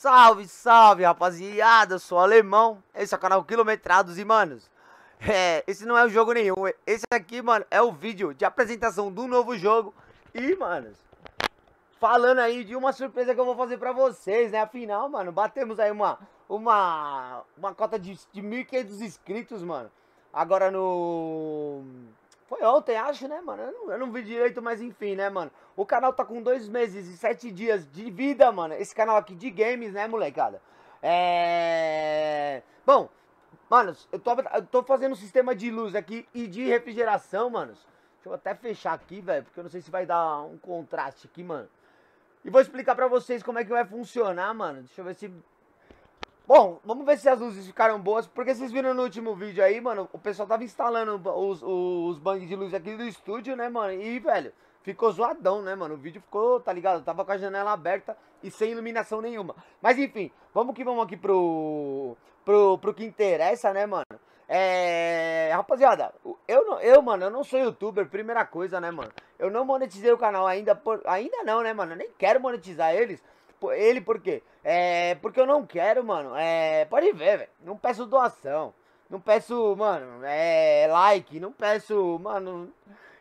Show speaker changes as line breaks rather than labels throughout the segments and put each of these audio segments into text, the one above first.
Salve, salve, rapaziada, eu sou alemão, esse é o canal Quilometrados e, manos, é, esse não é o jogo nenhum, esse aqui, mano, é o vídeo de apresentação do novo jogo e, manos, falando aí de uma surpresa que eu vou fazer pra vocês, né, afinal, mano, batemos aí uma, uma, uma cota de, de 1.500 inscritos, mano, agora no foi ontem, acho, né, mano? Eu não, eu não vi direito, mas enfim, né, mano? O canal tá com dois meses e sete dias de vida, mano. Esse canal aqui de games, né, molecada? É. Bom, manos, eu tô, eu tô fazendo um sistema de luz aqui e de refrigeração, manos. Deixa eu até fechar aqui, velho, porque eu não sei se vai dar um contraste aqui, mano. E vou explicar pra vocês como é que vai funcionar, mano. Deixa eu ver se Bom, vamos ver se as luzes ficaram boas, porque vocês viram no último vídeo aí, mano, o pessoal tava instalando os, os bangs de luz aqui do estúdio, né, mano, e, velho, ficou zoadão, né, mano, o vídeo ficou, tá ligado, tava com a janela aberta e sem iluminação nenhuma. Mas, enfim, vamos que vamos aqui pro, pro, pro que interessa, né, mano. É, rapaziada, eu, não, eu, mano, eu não sou youtuber, primeira coisa, né, mano. Eu não monetizei o canal ainda, por, ainda não, né, mano, eu nem quero monetizar eles, ele por quê? É, porque eu não quero, mano. É, pode ver, velho. Não peço doação. Não peço, mano, é, like. Não peço, mano.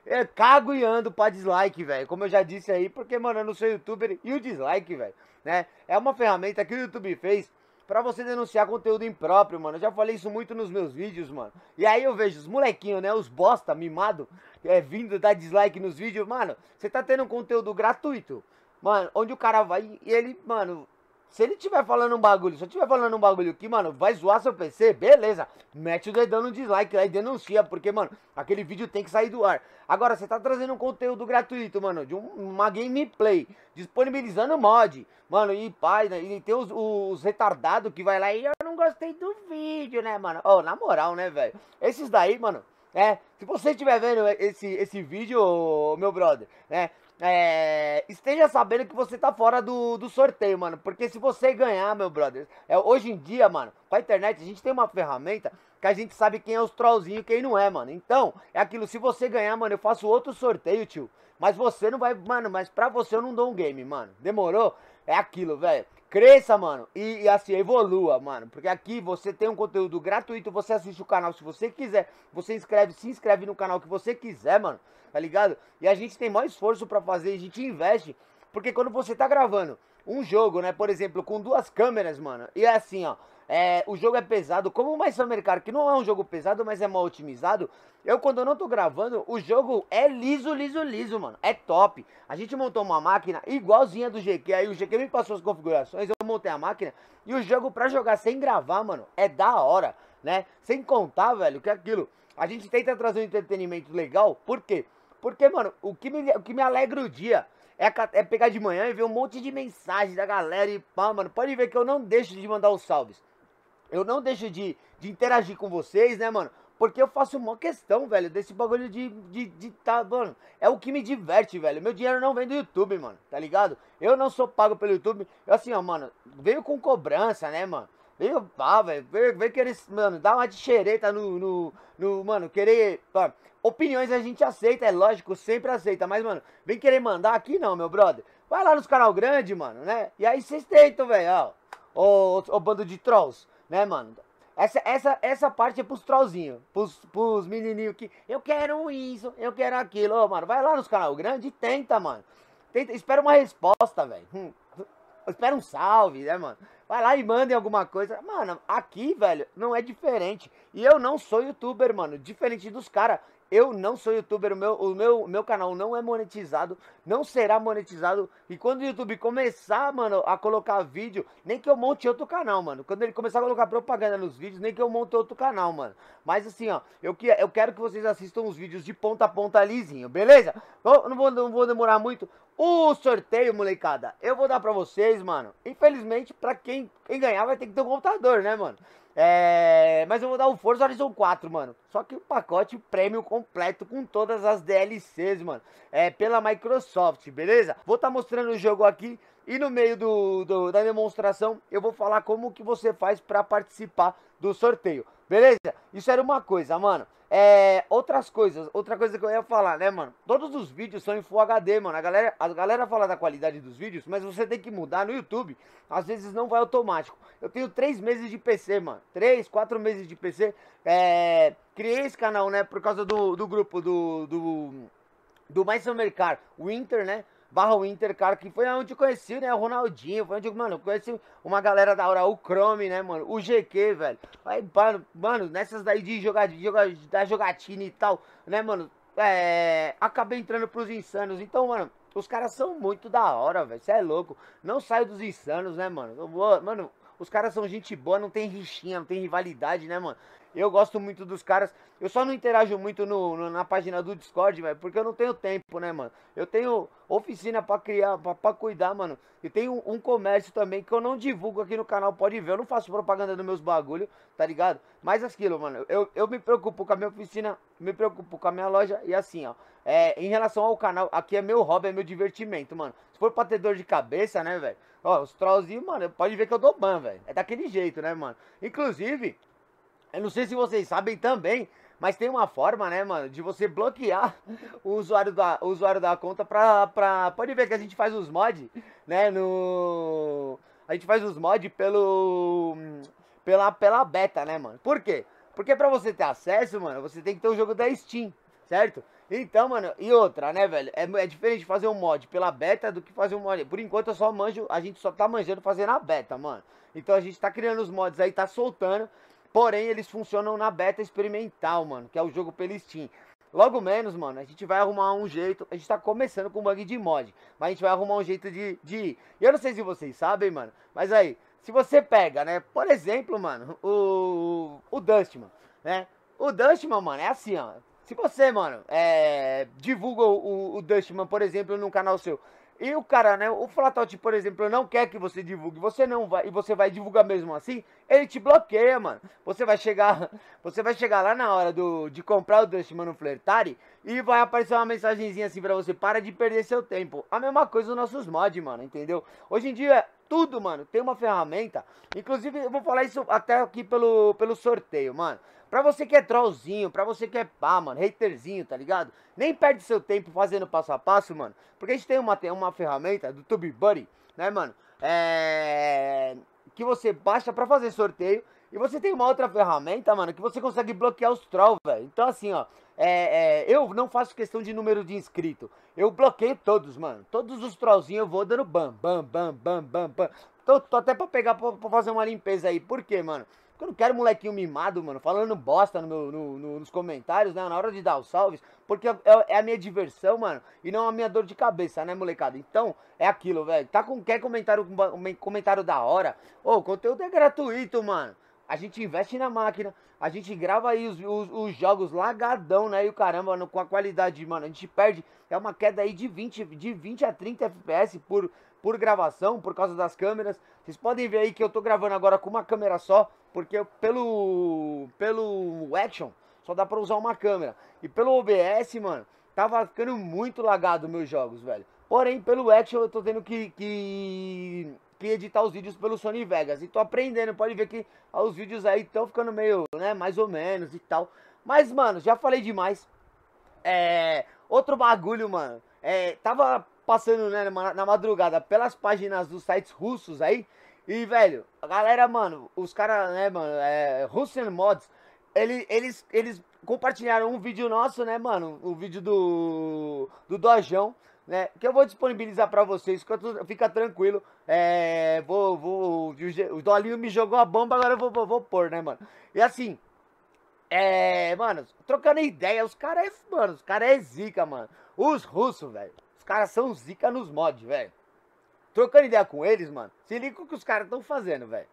Eu cago e ando pra dislike, velho. Como eu já disse aí, porque, mano, eu não sou youtuber. E o dislike, velho, né? É uma ferramenta que o YouTube fez pra você denunciar conteúdo impróprio, mano. Eu já falei isso muito nos meus vídeos, mano. E aí eu vejo os molequinhos, né? Os bosta, mimado, é, vindo dar dislike nos vídeos. Mano, você tá tendo um conteúdo gratuito. Mano, onde o cara vai e ele, mano, se ele tiver falando um bagulho, se eu tiver falando um bagulho aqui, mano, vai zoar seu PC, beleza. Mete o dedão no dislike lá e denuncia, porque, mano, aquele vídeo tem que sair do ar. Agora, você tá trazendo um conteúdo gratuito, mano, de um, uma gameplay, disponibilizando mod, mano, e pai, né, e tem os, os retardados que vai lá e eu não gostei do vídeo, né, mano. Ô, oh, na moral, né, velho. Esses daí, mano, é, se você estiver vendo esse, esse vídeo, meu brother, né, é, esteja sabendo que você tá fora do, do sorteio, mano. Porque se você ganhar, meu brother, é, hoje em dia, mano, com a internet, a gente tem uma ferramenta que a gente sabe quem é os trollzinhos e quem não é, mano. Então, é aquilo, se você ganhar, mano, eu faço outro sorteio, tio. Mas você não vai, mano, mas pra você eu não dou um game, mano. Demorou? É aquilo, velho. Cresça, mano, e, e, assim, evolua, mano. Porque aqui você tem um conteúdo gratuito, você assiste o canal se você quiser. Você inscreve, se inscreve no canal que você quiser, mano tá ligado? E a gente tem mais esforço para fazer, a gente investe, porque quando você tá gravando um jogo, né, por exemplo, com duas câmeras, mano, e é assim, ó, é, o jogo é pesado, como o Mais Summer que não é um jogo pesado, mas é mal otimizado, eu quando eu não tô gravando, o jogo é liso, liso, liso, mano, é top. A gente montou uma máquina igualzinha do GQ, aí o GQ me passou as configurações, eu montei a máquina, e o jogo pra jogar sem gravar, mano, é da hora, né? Sem contar, velho, que é aquilo, a gente tenta trazer um entretenimento legal, por quê? Porque, mano, o que me, o que me alegra o dia é, é pegar de manhã e ver um monte de mensagem da galera e pá, mano. Pode ver que eu não deixo de mandar os salves. Eu não deixo de, de interagir com vocês, né, mano? Porque eu faço uma questão, velho, desse bagulho de, de, de tá, mano, é o que me diverte, velho. Meu dinheiro não vem do YouTube, mano, tá ligado? Eu não sou pago pelo YouTube. Eu, assim, ó, mano, veio com cobrança, né, mano? Veio pá, velho. Veio, veio querer, mano, dar uma xereta no, no, no mano, querer. Pá. Opiniões a gente aceita, é lógico, sempre aceita. Mas, mano, vem querer mandar aqui não, meu brother. Vai lá nos canal grande, mano, né? E aí vocês tentam, velho, ó. O, o bando de trolls, né, mano? Essa, essa, essa parte é pros trollzinhos, pros, pros menininhos que eu quero isso, eu quero aquilo. Ô, mano, vai lá nos canal grande e tenta, mano. Tenta, espera uma resposta, velho. Hum, espera um salve, né, mano? Vai lá e mandem alguma coisa. Mano, aqui, velho, não é diferente. E eu não sou youtuber, mano. Diferente dos caras. Eu não sou youtuber, o meu, o meu, meu canal não é monetizado, não será monetizado. E quando o YouTube começar, mano, a colocar vídeo, nem que eu monte outro canal, mano. Quando ele começar a colocar propaganda nos vídeos, nem que eu monte outro canal, mano. Mas assim, ó, eu, que, eu quero que vocês assistam os vídeos de ponta a ponta lisinho, beleza? Eu não vou, não vou demorar muito. O sorteio, molecada, eu vou dar pra vocês, mano. Infelizmente, pra quem, quem ganhar vai ter que ter um computador, né, mano? É, mas eu vou dar o Forza Horizon 4, mano. Só que o pacote prêmio completo com todas as DLCs, mano. É pela Microsoft, beleza? Vou estar tá mostrando o jogo aqui e no meio do, do, da demonstração eu vou falar como que você faz para participar do sorteio, beleza? Isso era uma coisa, mano. É, outras coisas, outra coisa que eu ia falar, né, mano? Todos os vídeos são em Full HD, mano. A galera, a galera fala da qualidade dos vídeos, mas você tem que mudar no YouTube. Às vezes não vai automático. Eu tenho três meses de PC, mano. Três, quatro meses de PC. É, criei esse canal, né, por causa do, do grupo do, do, do Mais Car, Winter, né? barra Winter, cara, que foi onde eu conheci, né, o Ronaldinho, foi onde, mano, eu conheci uma galera da hora, o Chrome, né, mano, o GQ, velho. Aí, mano, mano nessas daí de jogar, de jogar, da jogatina e tal, né, mano, é, acabei entrando pros insanos. Então, mano, os caras são muito da hora, velho, você é louco. Não saio dos insanos, né, mano. Eu mano, os caras são gente boa, não tem rixinha, não tem rivalidade, né, mano? Eu gosto muito dos caras. Eu só não interajo muito no, no na página do Discord, velho, porque eu não tenho tempo, né, mano? Eu tenho oficina pra criar, pra cuidar, mano. E tenho um, um, comércio também que eu não divulgo aqui no canal, pode ver. Eu não faço propaganda dos meus bagulho, tá ligado? Mas aquilo, mano, eu, eu me preocupo com a minha oficina, me preocupo com a minha loja e assim, ó. É, em relação ao canal, aqui é meu hobby, é meu divertimento, mano. Se for pra ter dor de cabeça, né, velho? Ó, os trollzinhos, mano, pode ver que eu dou ban, velho. É daquele jeito, né, mano? Inclusive, eu não sei se vocês sabem também, mas tem uma forma, né, mano, de você bloquear o usuário da, o usuário da conta pra, pra... Pode ver que a gente faz os mods, né, no... A gente faz os mods pelo... Pela, pela beta, né, mano? Por quê? Porque pra você ter acesso, mano, você tem que ter o jogo da Steam, certo? Então, mano, e outra, né, velho? É, é diferente fazer um mod pela beta do que fazer um mod. Por enquanto eu só manjo, a gente só tá manjando fazendo a beta, mano. Então a gente tá criando os mods aí, tá soltando. Porém, eles funcionam na beta experimental, mano, que é o jogo pelo Steam. Logo menos, mano, a gente vai arrumar um jeito. A gente tá começando com bug de mod, mas a gente vai arrumar um jeito de, de ir. E eu não sei se vocês sabem, mano, mas aí, se você pega, né, por exemplo, mano, o, o Dustman, né? O Dustman, mano, é assim, ó. Se você, mano, é, divulga o, o Dustman, por exemplo, no canal seu, e o cara, né, o Flatout, por exemplo, não quer que você divulgue, você não vai, e você vai divulgar mesmo assim, ele te bloqueia, mano. Você vai chegar, você vai chegar lá na hora do, de comprar o Dustman no Flertari e vai aparecer uma mensagenzinha assim pra você, para de perder seu tempo. A mesma coisa os nossos mods, mano, entendeu? Hoje em dia, tudo, mano, tem uma ferramenta, inclusive eu vou falar isso até aqui pelo, pelo sorteio, mano. Pra você que é trollzinho, pra você que é pá, mano, haterzinho, tá ligado? Nem perde seu tempo fazendo passo a passo, mano. Porque a gente tem uma, tem uma ferramenta do TubeBuddy, né, mano? É... Que você baixa pra fazer sorteio. E você tem uma outra ferramenta, mano, que você consegue bloquear os trolls, velho. Então, assim, ó, é, é, eu não faço questão de número de inscrito. Eu bloqueio todos, mano. Todos os trollzinhos eu vou dando bam, bam, bam, bam, bam, bam. Tô, tô até pra pegar pra, pra fazer uma limpeza aí. Por quê, mano? Porque eu não quero molequinho mimado, mano, falando bosta no meu, no, no, nos comentários, né? Na hora de dar os salves. Porque é, é, a minha diversão, mano. E não a minha dor de cabeça, né, molecada? Então, é aquilo, velho. Tá com quer comentário, comentário da hora? Ô, o conteúdo é gratuito, mano. A gente investe na máquina, a gente grava aí os, os, os jogos lagadão, né? E o caramba, com a qualidade, mano. A gente perde. É uma queda aí de 20, de 20 a 30 FPS por, por gravação, por causa das câmeras. Vocês podem ver aí que eu tô gravando agora com uma câmera só. Porque pelo, pelo Action só dá pra usar uma câmera. E pelo OBS, mano, tava ficando muito lagado meus jogos, velho. Porém, pelo Action eu tô tendo que, que, que editar os vídeos pelo Sony Vegas. E tô aprendendo, pode ver que os vídeos aí estão ficando meio, né, mais ou menos e tal. Mas, mano, já falei demais. É, outro bagulho, mano. É, tava passando, né, na madrugada pelas páginas dos sites russos aí. E, velho, a galera, mano, os caras, né, mano, é, Russian Mods, ele, eles, eles compartilharam um vídeo nosso, né, mano, o vídeo do, do Dojão, né, que eu vou disponibilizar pra vocês, fica, tranquilo, é, vou, vou, o Dolinho me jogou a bomba, agora eu vou, vou, vou pôr, né, mano. E assim, é, mano, trocando ideia, os caras, é, mano, os caras é zica, mano. Os russos, velho, caras são zica nos mods, velho. Trocando ideia com eles, mano. Se liga o que os caras estão fazendo, velho.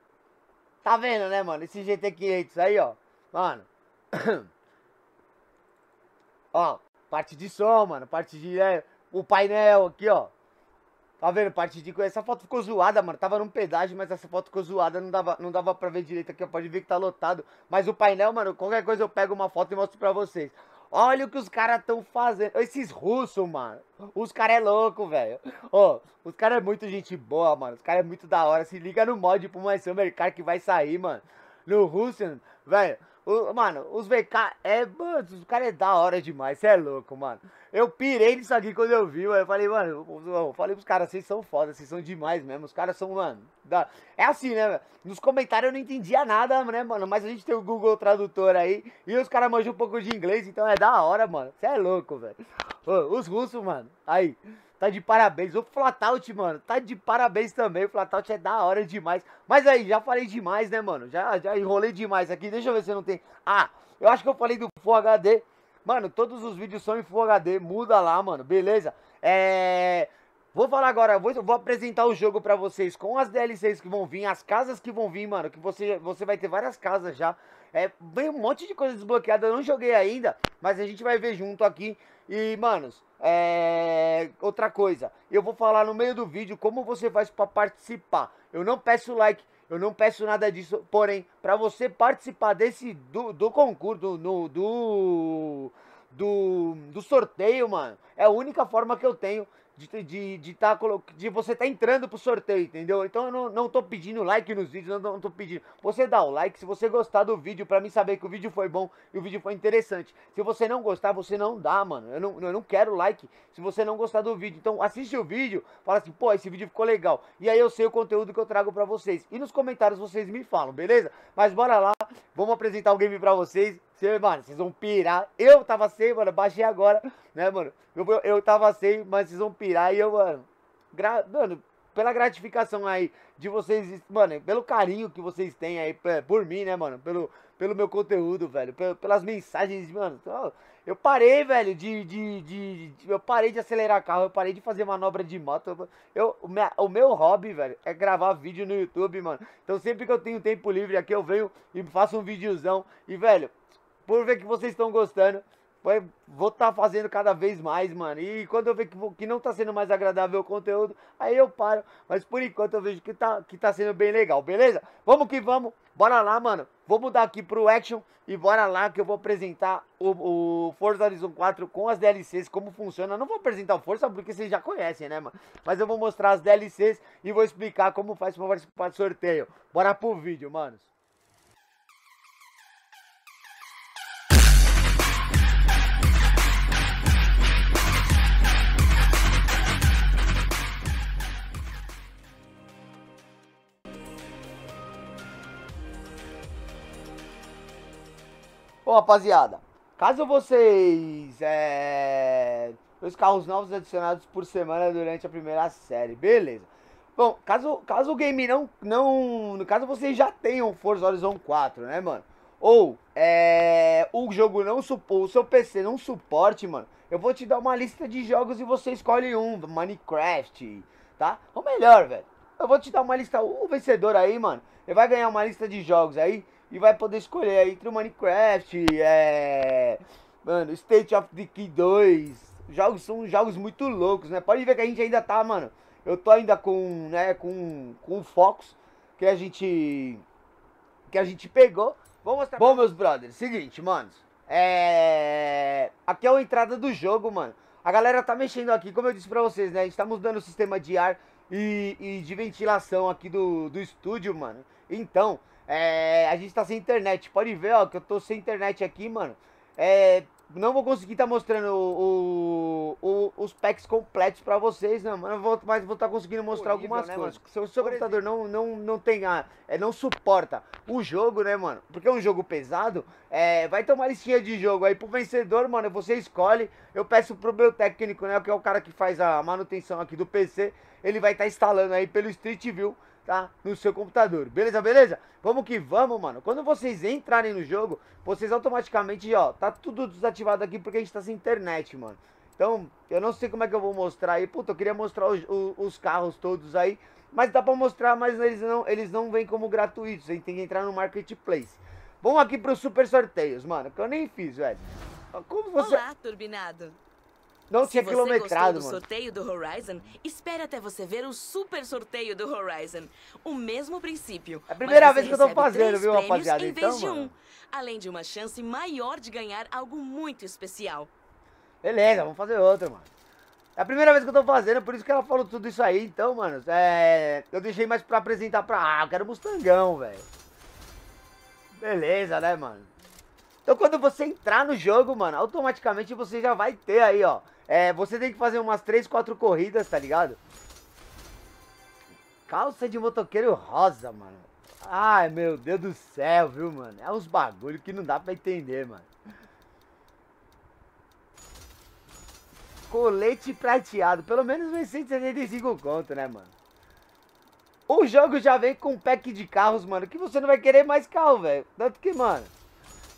Tá vendo, né, mano? Esse GT 500 aí, ó. Mano. ó, parte de som, mano. Parte de. É, o painel aqui, ó. Tá vendo? Parte de. Essa foto ficou zoada, mano. Tava num pedágio, mas essa foto ficou zoada. Não dava, não dava pra ver direito aqui. Pode ver que tá lotado. Mas o painel, mano, qualquer coisa eu pego uma foto e mostro pra vocês. Olha o que os caras estão fazendo. Esses russos, mano. Os caras é louco, velho. Ó, oh, os caras é muito gente boa, mano. Os caras é muito da hora. Se liga no mod pro mais Summer Car que vai sair, mano. No Russian, velho. O, mano, os VK é. Mano, os caras é da hora demais. Você é louco, mano. Eu pirei nisso aqui quando eu vi. Eu falei, mano, eu, eu falei pros caras, vocês são foda, vocês são demais mesmo. Os caras são, mano. Da... É assim, né? Nos comentários eu não entendia nada, né, mano? Mas a gente tem o Google Tradutor aí. E os caras manjam um pouco de inglês, então é da hora, mano. Você é louco, velho. Os russos, mano. Aí. Tá de parabéns. O Flatout, mano, tá de parabéns também. O Flatout é da hora demais. Mas aí, já falei demais, né, mano? Já, já enrolei demais aqui. Deixa eu ver se não tem. Ah, eu acho que eu falei do Full HD. Mano, todos os vídeos são em Full HD. Muda lá, mano. Beleza? É. Vou falar agora, vou, vou apresentar o jogo pra vocês com as DLCs que vão vir, as casas que vão vir, mano. Que você, você vai ter várias casas já. É, vem um monte de coisa desbloqueada. Eu não joguei ainda, mas a gente vai ver junto aqui. E, manos, é... outra coisa, eu vou falar no meio do vídeo como você faz para participar. Eu não peço like, eu não peço nada disso, porém, para você participar desse do, do concurso, do, do, do, do, do sorteio, mano, é a única forma que eu tenho de, de, de, tá, de você tá entrando pro sorteio, entendeu? Então eu não, não tô pedindo like nos vídeos, não, não tô pedindo. Você dá o like se você gostar do vídeo, pra mim saber que o vídeo foi bom e o vídeo foi interessante. Se você não gostar, você não dá, mano. Eu não, eu não quero like se você não gostar do vídeo. Então assiste o vídeo, fala assim, pô, esse vídeo ficou legal. E aí eu sei o conteúdo que eu trago pra vocês. E nos comentários vocês me falam, beleza? Mas bora lá, vamos apresentar o game pra vocês. Cê, mano, vocês vão pirar. Eu tava sem, mano, baixei agora, né, mano? Eu, eu tava sem, mas vocês vão pirar e eu, mano, gra, mano, pela gratificação aí de vocês, mano, pelo carinho que vocês têm aí por mim, né, mano? Pelo, pelo meu conteúdo, velho, pelas mensagens, mano. Eu parei, velho, de, de, de, de, Eu parei de acelerar carro, eu parei de fazer manobra de moto. Eu, o, meu, o meu hobby, velho, é gravar vídeo no YouTube, mano. Então sempre que eu tenho tempo livre aqui, eu venho e faço um videozão. E, velho, por ver que vocês estão gostando. Vou estar tá fazendo cada vez mais, mano. E quando eu ver que, que não tá sendo mais agradável o conteúdo, aí eu paro. Mas por enquanto eu vejo que tá, que tá sendo bem legal, beleza? Vamos que vamos. Bora lá, mano. Vou mudar aqui pro Action e bora lá que eu vou apresentar o, o Forza Horizon 4 com as DLCs, como funciona. não vou apresentar o Forza porque vocês já conhecem, né, mano? Mas eu vou mostrar as DLCs e vou explicar como faz pra participar do sorteio. Bora pro vídeo, manos. Bom, rapaziada, caso vocês. É, os carros novos adicionados por semana durante a primeira série, beleza. Bom, caso, caso o game não, não. No caso vocês já tenham Forza Horizon 4, né, mano? Ou é, o jogo não suporta, o seu PC não suporte, mano. Eu vou te dar uma lista de jogos e você escolhe um, Minecraft, tá? Ou melhor, velho. Eu vou te dar uma lista, o vencedor aí, mano. Ele vai ganhar uma lista de jogos aí e vai poder escolher entre o Minecraft, é. Mano, State of Decay 2. Jogos são jogos muito loucos, né? Pode ver que a gente ainda tá, mano. Eu tô ainda com, né, com, com o Fox que a gente que a gente pegou. Vou mostrar. Bom, meus brothers, seguinte, manos. É. Aqui é a entrada do jogo, mano. A galera tá mexendo aqui, como eu disse pra vocês, né? A gente tá mudando o sistema de ar e, e de ventilação aqui do, do estúdio, mano. Então, é, a gente tá sem internet. Pode ver, ó, que eu tô sem internet aqui, mano. É, não vou conseguir estar tá mostrando o, o, os packs completos pra vocês, mano. Vou, mas vou estar tá conseguindo mostrar Horrível, algumas né, coisas. Se o seu computador não, não, não tem a, é, não suporta o jogo, né, mano? Porque é um jogo pesado, é, vai ter uma listinha de jogo aí pro vencedor, mano. Você escolhe. Eu peço pro meu técnico, né, que é o cara que faz a manutenção aqui do PC. Ele vai estar tá instalando aí pelo Street View tá? No seu computador. Beleza, beleza? Vamos que vamos, mano. Quando vocês entrarem no jogo, vocês automaticamente, ó, tá tudo desativado aqui porque a gente tá sem internet, mano. Então, eu não sei como é que eu vou mostrar aí. Puta, eu queria mostrar os, os, os carros todos aí. Mas dá pra mostrar, mas eles não, eles não vêm como gratuitos. A gente tem que entrar no Marketplace. Vamos aqui pros super sorteios, mano. Que eu nem fiz, velho.
Como você... Olá, Turbinado.
Não Se tinha quilometrado,
mano. sorteio do Horizon, espere até você ver o super sorteio do Horizon. O mesmo princípio.
É a primeira vez que eu tô fazendo, viu, rapaziada?
Em
então,
vez de um, além de uma chance maior de ganhar algo muito especial.
Beleza, vamos fazer outro, mano. É a primeira vez que eu tô fazendo, por isso que ela falou tudo isso aí. Então, mano, é... eu deixei mais pra apresentar pra... Ah, eu quero Mustangão, velho. Beleza, né, mano? Então quando você entrar no jogo, mano, automaticamente você já vai ter aí, ó. É, você tem que fazer umas 3, 4 corridas, tá ligado? Calça de motoqueiro rosa, mano. Ai, meu Deus do céu, viu, mano? É uns bagulho que não dá pra entender, mano. Colete prateado. Pelo menos vem 175 conto, né, mano? O jogo já vem com um pack de carros, mano, que você não vai querer mais carro, velho. Tanto que, mano,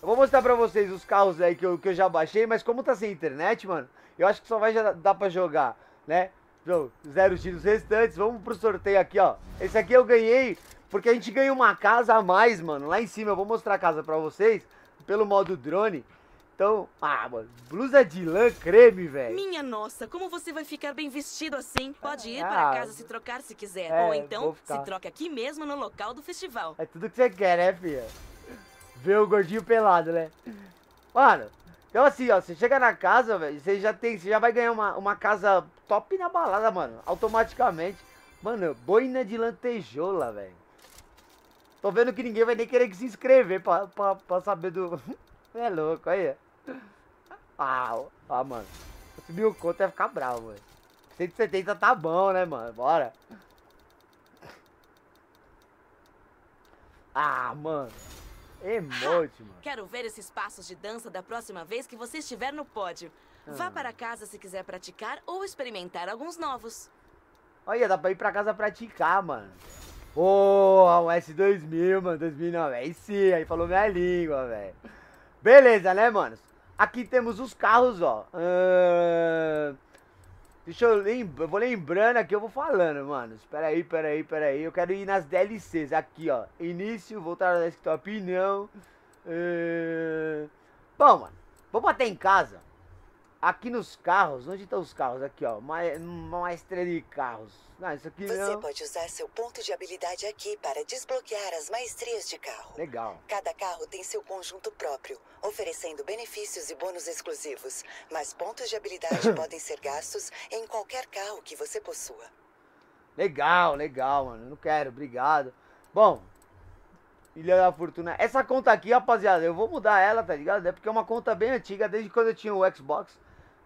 eu vou mostrar pra vocês os carros aí que eu, que eu já baixei, mas como tá sem internet, mano, eu acho que só vai já dar pra jogar, né? Zero tiros restantes, vamos pro sorteio aqui, ó. Esse aqui eu ganhei porque a gente ganhou uma casa a mais, mano. Lá em cima, eu vou mostrar a casa pra vocês, pelo modo drone. Então, ah, mano, blusa de lã creme, velho.
Minha nossa, como você vai ficar bem vestido assim? Pode ir
Ah,
para casa se trocar se quiser.
é,
Ou então, se troca aqui mesmo no local do festival.
É tudo que você quer, né, filha? Ver o gordinho pelado, né? Mano, então assim, ó, você chega na casa, velho, você já tem, você já vai ganhar uma, uma casa top na balada, mano, automaticamente. Mano, boina de lantejoula, velho. Tô vendo que ninguém vai nem querer que se inscrever pra, pra, pra saber do... é louco, aí. Ah, ó, mano. Se o conto ia ficar bravo, velho. 170 tá bom, né, mano? Bora. Ah, mano. Emote, mano.
Quero ver esses passos de dança da próxima vez que você estiver no pódio.
Ah.
Vá para casa se quiser praticar ou experimentar alguns novos.
Olha, dá pra ir pra casa praticar, mano. Porra, um S2000, mano, 2009. Aí sim, aí falou minha língua, velho. Beleza, né, manos? Aqui temos os carros, ó. Ahn, Deixa eu lembrar, eu vou lembrando aqui, eu vou falando, mano. Espera aí, espera aí, espera aí. Eu quero ir nas DLCs, aqui, ó. Início, voltar ao desktop, não. Ahn, Bom, mano, vamos até em casa. Aqui nos carros, onde estão os carros? Aqui, ó. Estrela de carros. Não, isso aqui
Você
não.
pode usar seu ponto de habilidade aqui para desbloquear as maestrias de carro.
Legal.
Cada carro tem seu conjunto próprio, oferecendo benefícios e bônus exclusivos. Mas pontos de habilidade podem ser gastos em qualquer carro que você possua.
Legal, legal, mano. Não quero, obrigado. Bom, Ilha da Fortuna. Essa conta aqui, rapaziada, eu vou mudar ela, tá ligado? É porque é uma conta bem antiga, desde quando eu tinha o Xbox.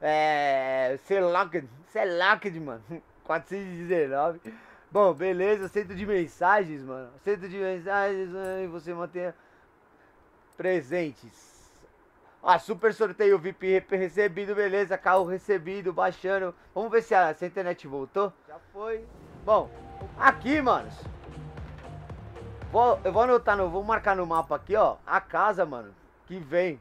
É. Selocked, Selocked, mano. 419. Bom, beleza. Centro de mensagens, mano. Centro de mensagens, ai, você manter presentes. Ah, super sorteio VIP re- recebido, beleza. Carro recebido, baixando. Vamos ver se a, se a internet voltou. Já foi. Bom, aqui, manos. Vou, eu vou anotar, no, vou marcar no mapa aqui, ó. A casa, mano, que vem.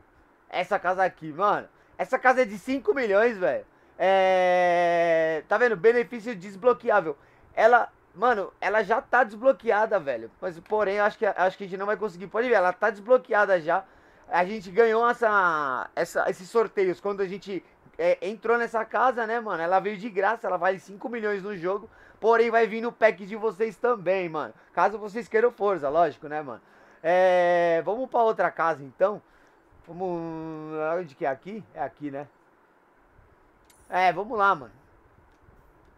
Essa casa aqui, mano. Essa casa é de 5 milhões, velho. É. Tá vendo? Benefício desbloqueável. Ela. Mano, ela já tá desbloqueada, velho. Mas, porém, acho que, acho que a gente não vai conseguir. Pode ver, ela tá desbloqueada já. A gente ganhou essa, essa, esses sorteios quando a gente é, entrou nessa casa, né, mano? Ela veio de graça, ela vale 5 milhões no jogo. Porém, vai vir no pack de vocês também, mano. Caso vocês queiram força, lógico, né, mano? É, vamos pra outra casa, então. Vamos... Onde que é aqui? É aqui, né? É, vamos lá, mano.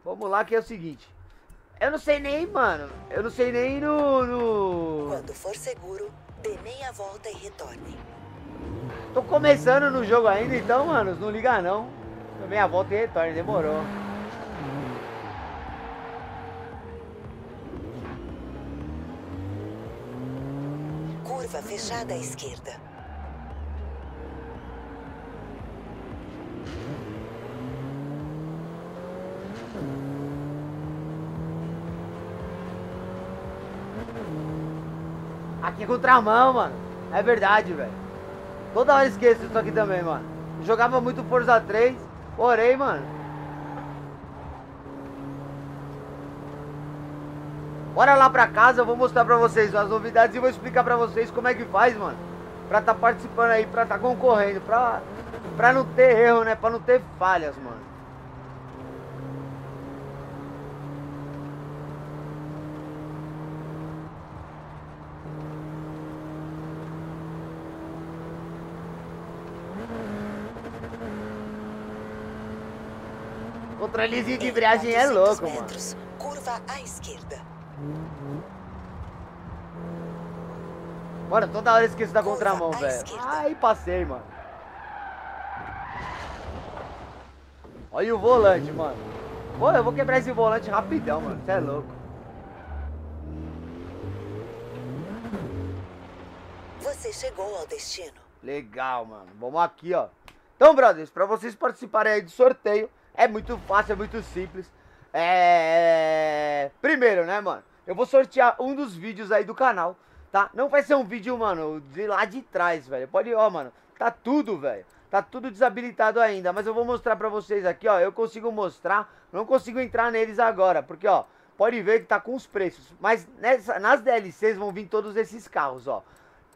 Vamos lá que é o seguinte. Eu não sei nem, mano. Eu não sei nem no... no...
Quando for seguro, dê meia volta e retorne.
Tô começando no jogo ainda, então, mano, não liga não. Também a volta e retorno, demorou.
Curva fechada à esquerda.
Aqui é contramão, mano. É verdade, velho. Toda hora esqueço isso aqui também, mano. Jogava muito Forza 3, porém, mano. Bora lá pra casa, eu vou mostrar pra vocês as novidades e vou explicar pra vocês como é que faz, mano. Pra tá participando aí, pra tá concorrendo, pra, pra não ter erro, né? Pra não ter falhas, mano. Controlezinho de
Em
embreagem é
400
louco, mano.
metros, curva à esquerda.
Mano, toda hora eu esqueço da
Curva
contramão, velho. Ai, passei, mano. Olha o volante, mano. Pô, eu vou quebrar esse volante rapidão, mano. Você é louco.
Você chegou ao destino.
Legal, mano. Vamos aqui, ó. Então, brothers, pra vocês participarem aí do sorteio, é muito fácil, é muito simples. É... Primeiro, né, mano? Eu vou sortear um dos vídeos aí do canal, tá? Não vai ser um vídeo, mano, de lá de trás, velho. Pode, ó, mano. Tá tudo, velho. Tá tudo desabilitado ainda, mas eu vou mostrar pra vocês aqui, ó. Eu consigo mostrar, não consigo entrar neles agora, porque, ó, pode ver que tá com os preços. Mas nessa, nas DLCs vão vir todos esses carros, ó.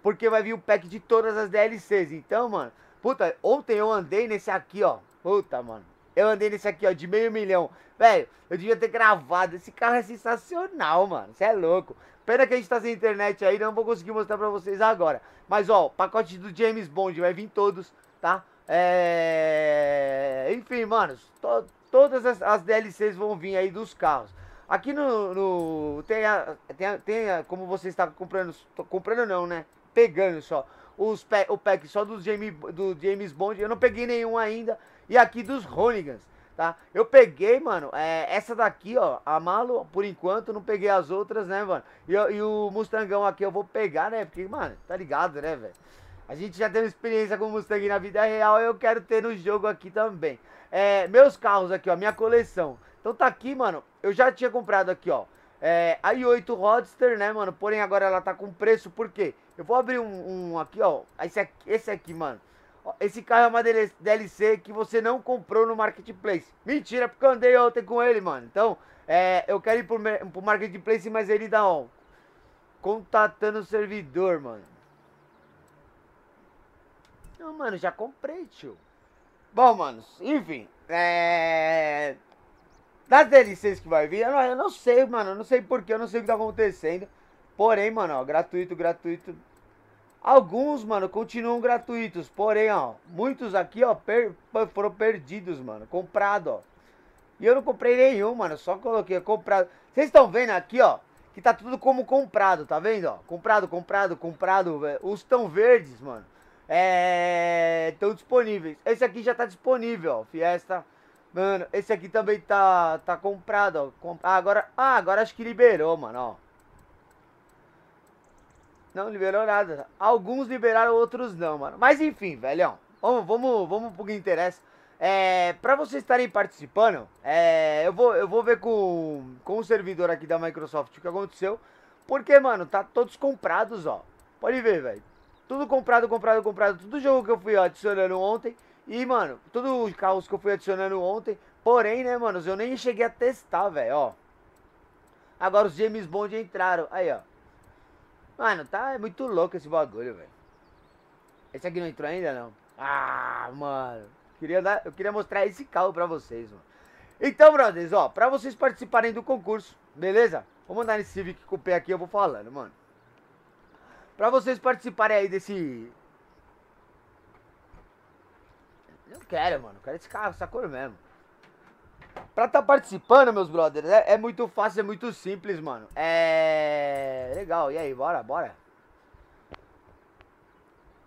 Porque vai vir o pack de todas as DLCs. Então, mano, puta, ontem eu andei nesse aqui, ó. Puta, mano. Eu andei nesse aqui, ó, de meio milhão. Velho, eu devia ter gravado. Esse carro é sensacional, mano. Você é louco. Pena que a gente tá sem internet aí, não vou conseguir mostrar pra vocês agora. Mas, ó, pacote do James Bond vai vir todos, tá? É... Enfim, manos, to todas as, as, DLCs vão vir aí dos carros. Aqui no... no tem, a, tem, a, tem a, como você está comprando... Comprando não, né? Pegando só. Os pack, o pack só do James, do James Bond. Eu não peguei nenhum ainda. E aqui dos Honigans, tá? Eu peguei, mano, é, essa daqui, ó, a Malo, por enquanto, não peguei as outras, né, mano? E, e o Mustangão aqui eu vou pegar, né? Porque, mano, tá ligado, né, velho? A gente já teve experiência com Mustang na vida real, eu quero ter no jogo aqui também. É, meus carros aqui, ó, minha coleção. Então tá aqui, mano, eu já tinha comprado aqui, ó. É, a i8 Roadster, né, mano? Porém, agora ela tá com preço, por quê? Eu vou abrir um, um aqui, ó. Esse aqui, esse aqui, mano. Esse carro é uma DLC que você não comprou no Marketplace. Mentira, porque eu andei ontem com ele, mano. Então, é, eu quero ir pro, pro Marketplace, mas ele dá, ó. Contatando o servidor, mano. Não, mano, já comprei, tio. Bom, mano, enfim. É... Das DLCs que vai vir, eu não, eu não sei, mano. Eu não sei porquê, eu não sei o que tá acontecendo. Porém, mano, ó, gratuito, gratuito. Alguns, mano, continuam gratuitos. Porém, ó, muitos aqui, ó, per foram perdidos, mano. Comprado, ó. E eu não comprei nenhum, mano. Só coloquei comprado. Vocês estão vendo aqui, ó. Que tá tudo como comprado, tá vendo, ó? Comprado, comprado, comprado. Véio. Os tão verdes, mano. É... Estão disponíveis. Esse aqui já tá disponível, ó. Fiesta. Mano, esse aqui também tá, tá comprado, ó. Ah, agora, ah, agora acho que liberou, mano, ó. Não liberou nada. Alguns liberaram, outros não, mano. Mas enfim, velhão. Vamos, vamos, vamos pro que interessa. É, pra vocês estarem participando, é, eu, vou, eu vou ver com, com o servidor aqui da Microsoft o que aconteceu. Porque, mano, tá todos comprados, ó. Pode ver, velho. Tudo comprado, comprado, comprado. Tudo jogo que eu fui adicionando ontem. E, mano, todos os carros que eu fui adicionando ontem. Porém, né, mano, eu nem cheguei a testar, velho, ó. Agora os James Bond entraram. Aí, ó. Mano, tá muito louco esse bagulho, velho. Esse aqui não entrou ainda, não? Ah, mano. Queria dar, eu queria mostrar esse carro pra vocês, mano. Então, brothers, ó, pra vocês participarem do concurso, beleza? Vou mandar nesse Civic Coupé aqui, eu vou falando, mano. Pra vocês participarem aí desse... Não quero, mano. Quero esse carro, essa cor mesmo. Pra tá participando, meus brothers, é, é, muito fácil, é muito simples, mano. É... Legal, e aí, bora, bora.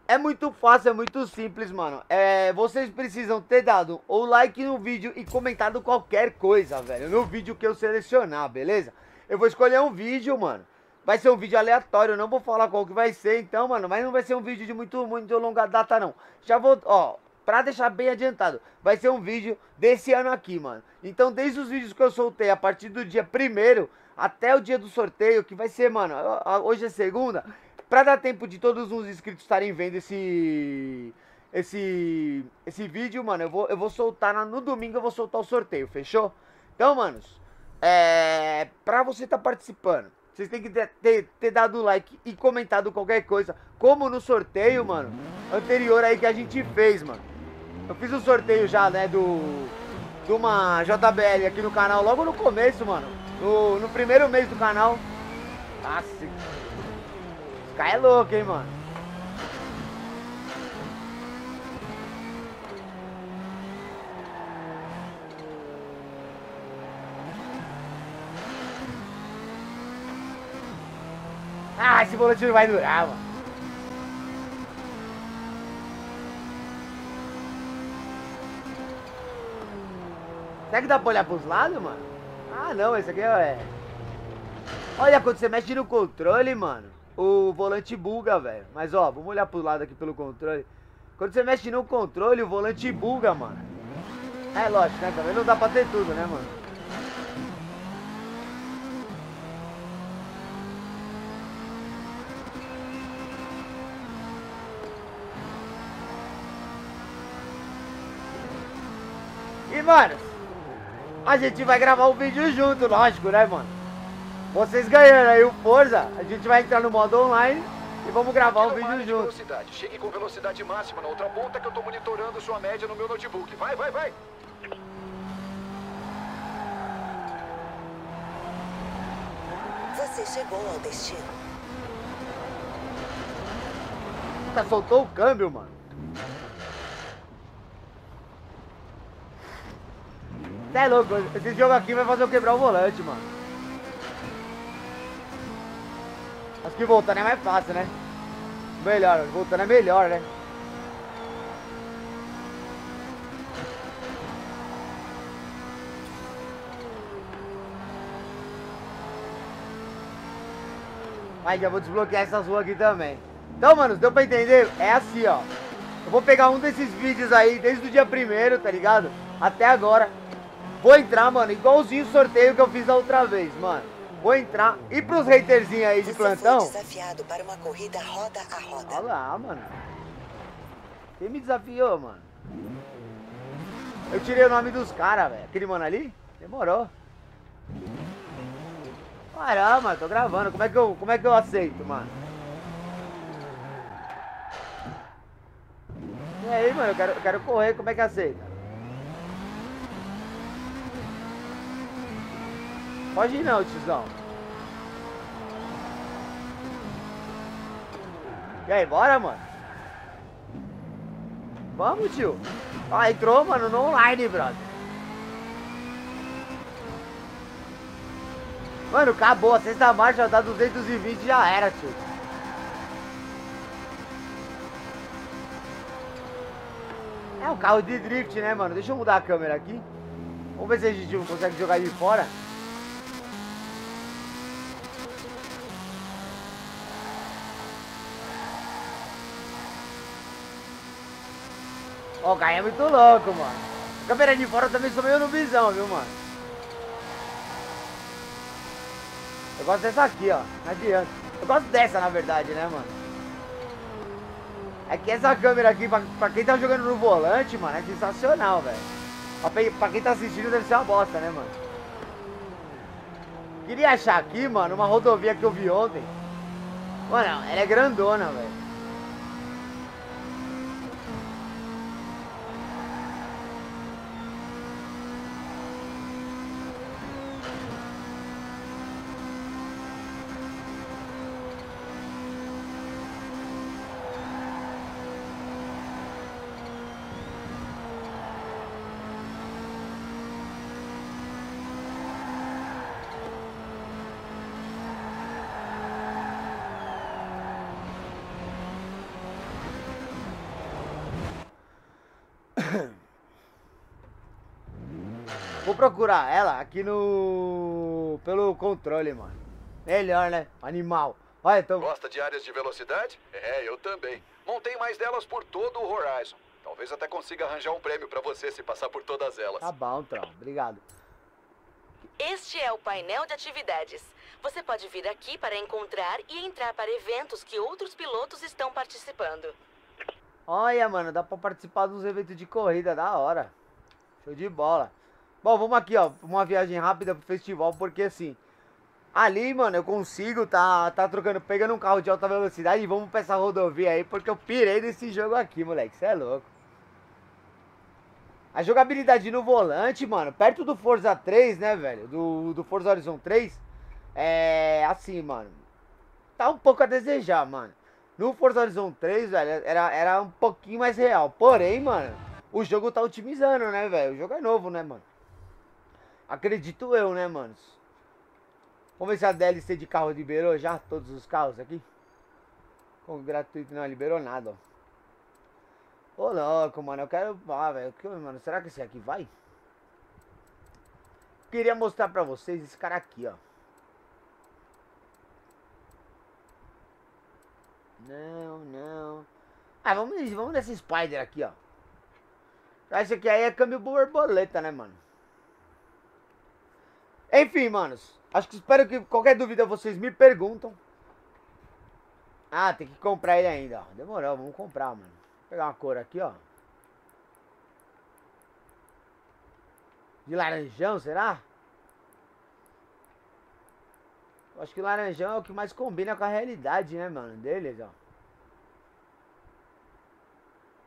É muito fácil, é muito simples, mano. É... Vocês precisam ter dado o like no vídeo e comentado qualquer coisa, velho. No vídeo que eu selecionar, beleza? Eu vou escolher um vídeo, mano. Vai ser um vídeo aleatório, não vou falar qual que vai ser, então, mano. Mas não vai ser um vídeo de muito, muito longa data, não. Já vou, ó pra deixar bem adiantado, vai ser um vídeo desse ano aqui, mano. Então, desde os vídeos que eu soltei a partir do dia primeiro até o dia do sorteio, que vai ser, mano, hoje é segunda, pra dar tempo de todos os inscritos estarem vendo esse esse esse vídeo, mano, eu vou eu vou soltar na, no domingo eu vou soltar o sorteio, fechou? Então, manos, é pra você estar tá participando, vocês têm que ter, ter, ter, dado like e comentado qualquer coisa, como no sorteio, mano, anterior aí que a gente fez, mano. Eu fiz um sorteio já, né, do... De uma JBL aqui no canal, logo no começo, mano. No, no primeiro mês do canal. Nossa. Esse cara é louco, hein, mano. Ah, esse volante não vai durar, mano. Será que dá pra olhar pros lados, mano? Ah, não, esse aqui é... Olha, quando você mexe no controle, mano, o volante buga, velho. Mas, ó, vamos olhar pro lado aqui pelo controle. Quando você mexe no controle, o volante buga, mano. É lógico, né, também não dá pra ter tudo, né, mano? Mano, a gente vai gravar o um vídeo junto, lógico, né, mano? Vocês ganhando aí o Forza, a gente vai entrar no modo online e vamos gravar o um vídeo junto.
Velocidade. Chegue com velocidade máxima na outra ponta que eu tô monitorando sua média no meu notebook. Vai, vai, vai.
Você chegou ao destino.
Tá, soltou o câmbio, mano. Você é louco, esse jogo aqui vai fazer eu quebrar o volante, mano. Acho que voltando é mais fácil, né? Melhor, voltando é melhor, né? Mas já vou desbloquear essas ruas aqui também. Então, mano, deu pra entender? É assim, ó. Eu vou pegar um desses vídeos aí, desde o dia primeiro, tá ligado? Até agora. Vou entrar, mano, igualzinho o sorteio que eu fiz a outra vez, mano. Vou entrar. E pros haterzinhos aí de
Você
plantão.
foi desafiado para uma corrida roda a roda.
Olha lá, mano. Quem me desafiou, mano? Eu tirei o nome dos caras, velho. Aquele mano ali? Demorou. Caramba, tô gravando. Como é que eu, como é que eu aceito, mano? E aí, mano, eu quero, eu quero correr. Como é que aceita? Pode ir não, tiozão. E aí, bora, mano? Vamos, tio. Ah, entrou, mano, no online, brother. Mano, acabou. A sexta marcha dá 220 já era, tio. É um carro de drift, né, mano? Deixa eu mudar a câmera aqui. Vamos ver se a gente consegue jogar de fora. Ó, o cara é muito louco, mano. A câmera de fora também sou meio no visão, viu, mano? Eu gosto dessa aqui, ó. Não adianta. Eu gosto dessa, na verdade, né, mano? É que essa câmera aqui, pra, pra quem tá jogando no volante, mano, é sensacional, velho. Pra quem tá assistindo, deve ser uma bosta, né, mano? Queria achar aqui, mano, uma rodovia que eu vi ontem. Mano, ela é grandona, velho. Vou procurar ela aqui no. pelo controle, mano. Melhor, né? Animal. Olha, então.
Gosta de áreas de velocidade? É, eu também. Montei mais delas por todo o Horizon. Talvez até consiga arranjar um prêmio pra você se passar por todas elas.
Tá bom, Tron. Obrigado.
Este é o painel de atividades. Você pode vir aqui para encontrar e entrar para eventos que outros pilotos estão participando.
Olha, mano, dá pra participar dos eventos de corrida, da hora. Show de bola. Bom, vamos aqui, ó, uma viagem rápida pro festival, porque assim, ali, mano, eu consigo tá, tá trocando, pegando um carro de alta velocidade e vamos pra essa rodovia aí, porque eu pirei nesse jogo aqui, moleque, cê é louco. A jogabilidade no volante, mano, perto do Forza 3, né, velho, do, do Forza Horizon 3, é assim, mano, tá um pouco a desejar, mano. No Forza Horizon 3, velho, era, era um pouquinho mais real. Porém, mano, o jogo tá otimizando, né, velho? O jogo é novo, né, mano? Acredito eu, né, mano? Vamos ver se a DLC de carro liberou já todos os carros aqui. Com gratuito não liberou nada, ó. Ô louco, mano, eu quero. Ah, velho, mano, será que esse aqui vai? queria mostrar pra vocês esse cara aqui, ó. Não, não. Ah, vamos, vamos nesse Spider aqui, ó. Esse aqui aí é câmbio borboleta, né, mano? Enfim, manos. Acho que espero que qualquer dúvida vocês me perguntam. Ah, tem que comprar ele ainda, ó. Demorou, vamos comprar, mano. Vou pegar uma cor aqui, ó. De laranjão, será? Acho que laranjão é o que mais combina com a realidade, né, mano? Deles, ó.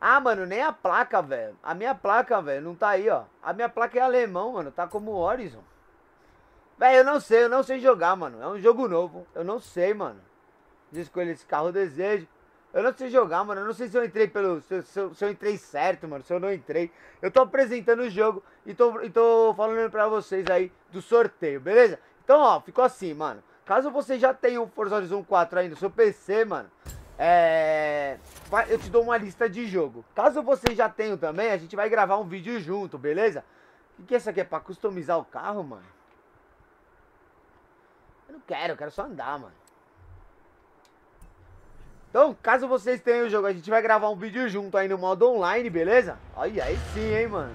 Ah, mano, nem a placa, velho. A minha placa, velho, não tá aí, ó. A minha placa é alemão, mano. Tá como Horizon. Velho, eu não sei, eu não sei jogar, mano. É um jogo novo. Eu não sei, mano. De escolher esse carro, desejo. Eu não sei jogar, mano. Eu não sei se eu entrei pelo. Se, se, se eu entrei certo, mano. Se eu não entrei. Eu tô apresentando o jogo e tô, e tô falando pra vocês aí do sorteio, beleza? Então, ó, ficou assim, mano. Caso você já tenha o Forza Horizon 4 aí no seu PC, mano, é... eu te dou uma lista de jogo. Caso você já tenha também, a gente vai gravar um vídeo junto, beleza? O que, que é isso aqui? É pra customizar o carro, mano? Não quero, eu quero só andar, mano. Então, caso vocês tenham o jogo, a gente vai gravar um vídeo junto aí no modo online, beleza? Olha, aí sim, hein, mano.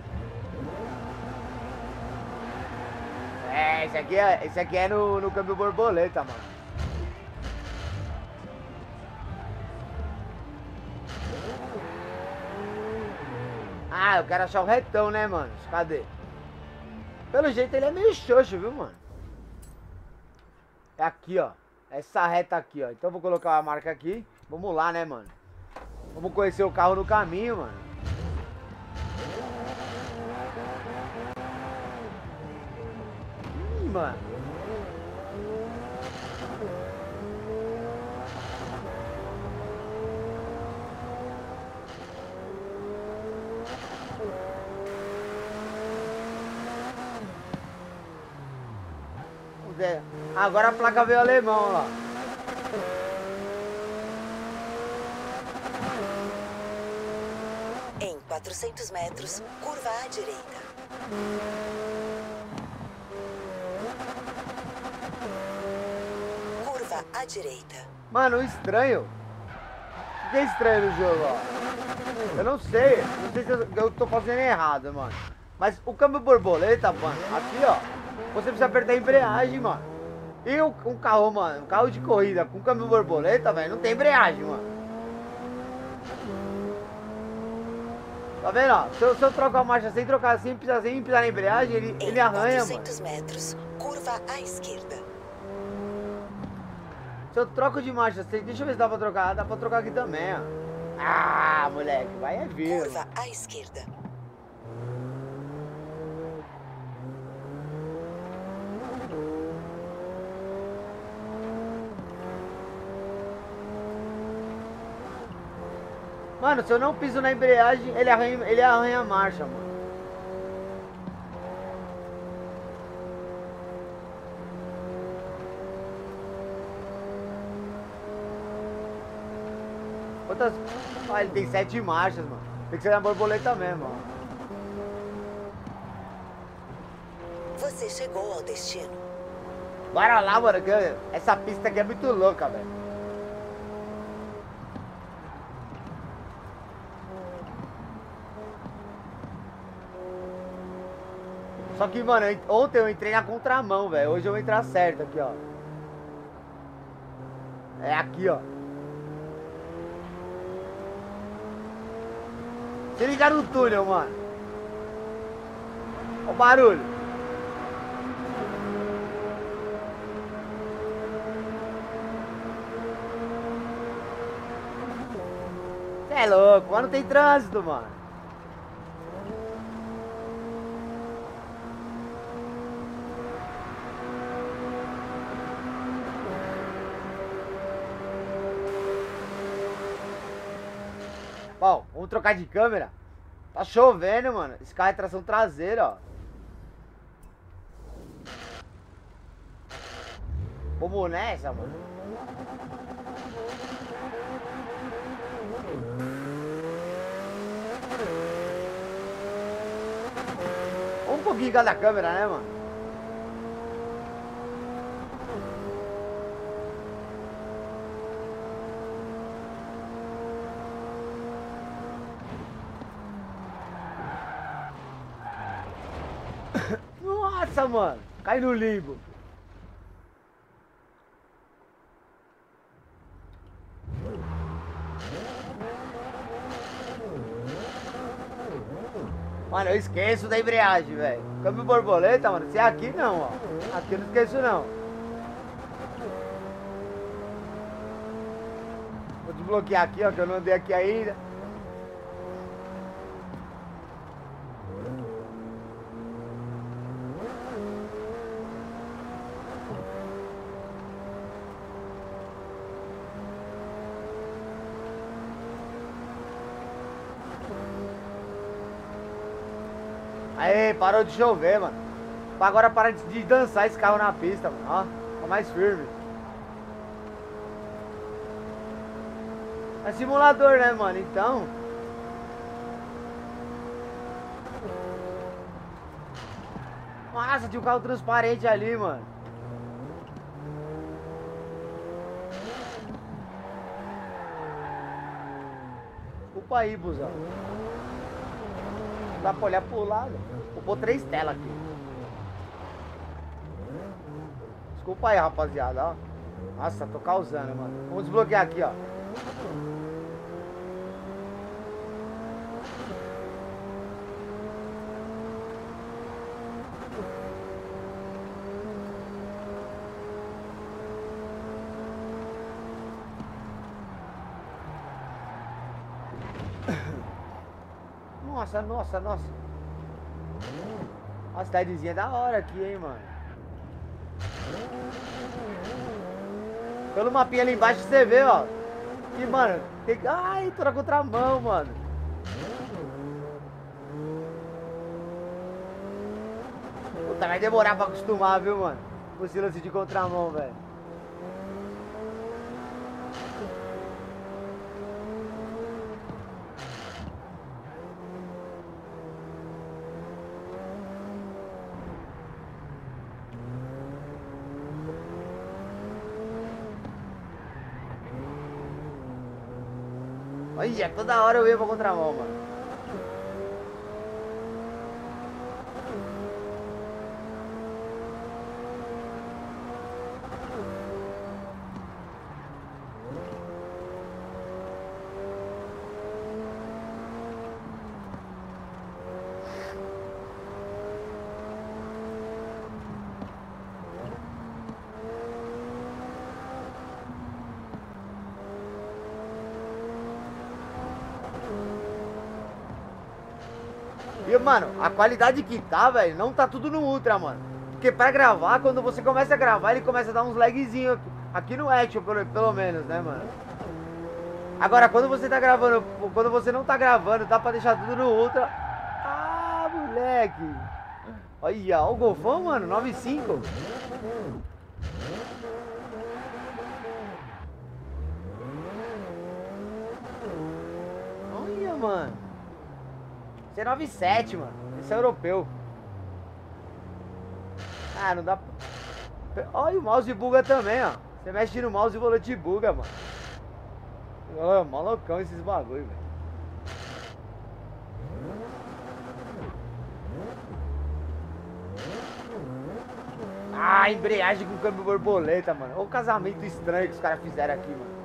É, esse aqui é, esse aqui é no, no câmbio borboleta, mano. Ah, eu quero achar o retão, né, mano? Cadê? Pelo jeito ele é meio xoxo, viu, mano? É aqui, ó. Essa reta aqui, ó. Então vou colocar a marca aqui. Vamos lá, né, mano? Vamos conhecer o carro no caminho, mano. mano. Agora a placa veio alemão lá.
Em 400 metros, curva à direita. à direita.
Mano, o estranho. O que é estranho no jogo, ó? Eu não sei. Não sei se eu, eu tô fazendo errado, mano. Mas o câmbio borboleta, mano, aqui, ó. Você precisa apertar a embreagem, mano. E o, um carro, mano, um carro de corrida com câmbio borboleta, velho, não tem embreagem, mano. Tá vendo, ó? Se eu, se eu trocar a marcha sem trocar, sem pisar, sem pisar na embreagem, ele, ele arranha, 400
mano. metros, curva à esquerda.
Se eu troco de marcha, deixa eu ver se dá pra trocar. Dá pra trocar aqui também, ó. Ah, moleque, vai é vir.
Curva à esquerda.
Mano, se eu não piso na embreagem, ele arranha, ele arranha a marcha, mano. Quantas... Ah, ele tem sete marchas, mano. Tem que ser na borboleta mesmo, ó.
Você chegou ao destino.
Bora lá, mano. Essa pista aqui é muito louca, velho. Só que, mano, ontem eu entrei na contramão, velho. Hoje eu vou entrar certo aqui, ó. É aqui, ó. Se liga no túnel, mano. Olha o barulho. Você é louco, mas não tem trânsito, mano. Bom, vamos trocar de câmera. Tá chovendo, mano. Esse carro é tração traseira, ó. Vamos nessa, mano. Um pouquinho cada câmera, né, mano? Nossa, mano. Cai no limbo. Mano, eu esqueço da embreagem, velho. Câmbio borboleta, mano. Se é aqui, não, ó. Aqui eu não esqueço, não. Vou desbloquear aqui, ó, que eu não andei aqui ainda. Parou de chover, mano. Agora para de, dançar esse carro na pista, mano. Ó, tá mais firme. É simulador, né, mano? Então. Nossa, tinha um carro transparente ali, mano. Desculpa aí, busão. Dá pra olhar pro lado. Vou pôr três telas aqui. Desculpa aí, rapaziada, ó. Nossa, tô causando, mano. Vamos desbloquear aqui, ó. Nossa, nossa, nossa. A cidadezinha é da hora aqui, hein, mano. Pelo mapinha ali embaixo você vê, ó. Que, mano, tem... Ai, tô na contramão, mano. Puta, vai demorar pra acostumar, viu, mano? Esse lance de contramão, velho. Olha, toda hora eu ia pra contramão, mano. E, mano, a qualidade que tá, velho, não tá tudo no Ultra, mano. Porque pra gravar, quando você começa a gravar, ele começa a dar uns lagzinhos aqui, aqui no Action, pelo, pelo menos, né, mano? Agora, quando você tá gravando, quando você não tá gravando, dá pra deixar tudo no Ultra. Ah, moleque. Olha, o Golfão, mano, 9.5. Olha, mano. Esse é 97, mano. Esse é europeu. Ah, não dá. Olha, o mouse buga também, ó. Você mexe no mouse e o volante buga, mano. Ó, mó loucão esses bagulho, velho. Ah, embreagem com câmbio borboleta, mano. Olha o casamento estranho que os caras fizeram aqui, mano.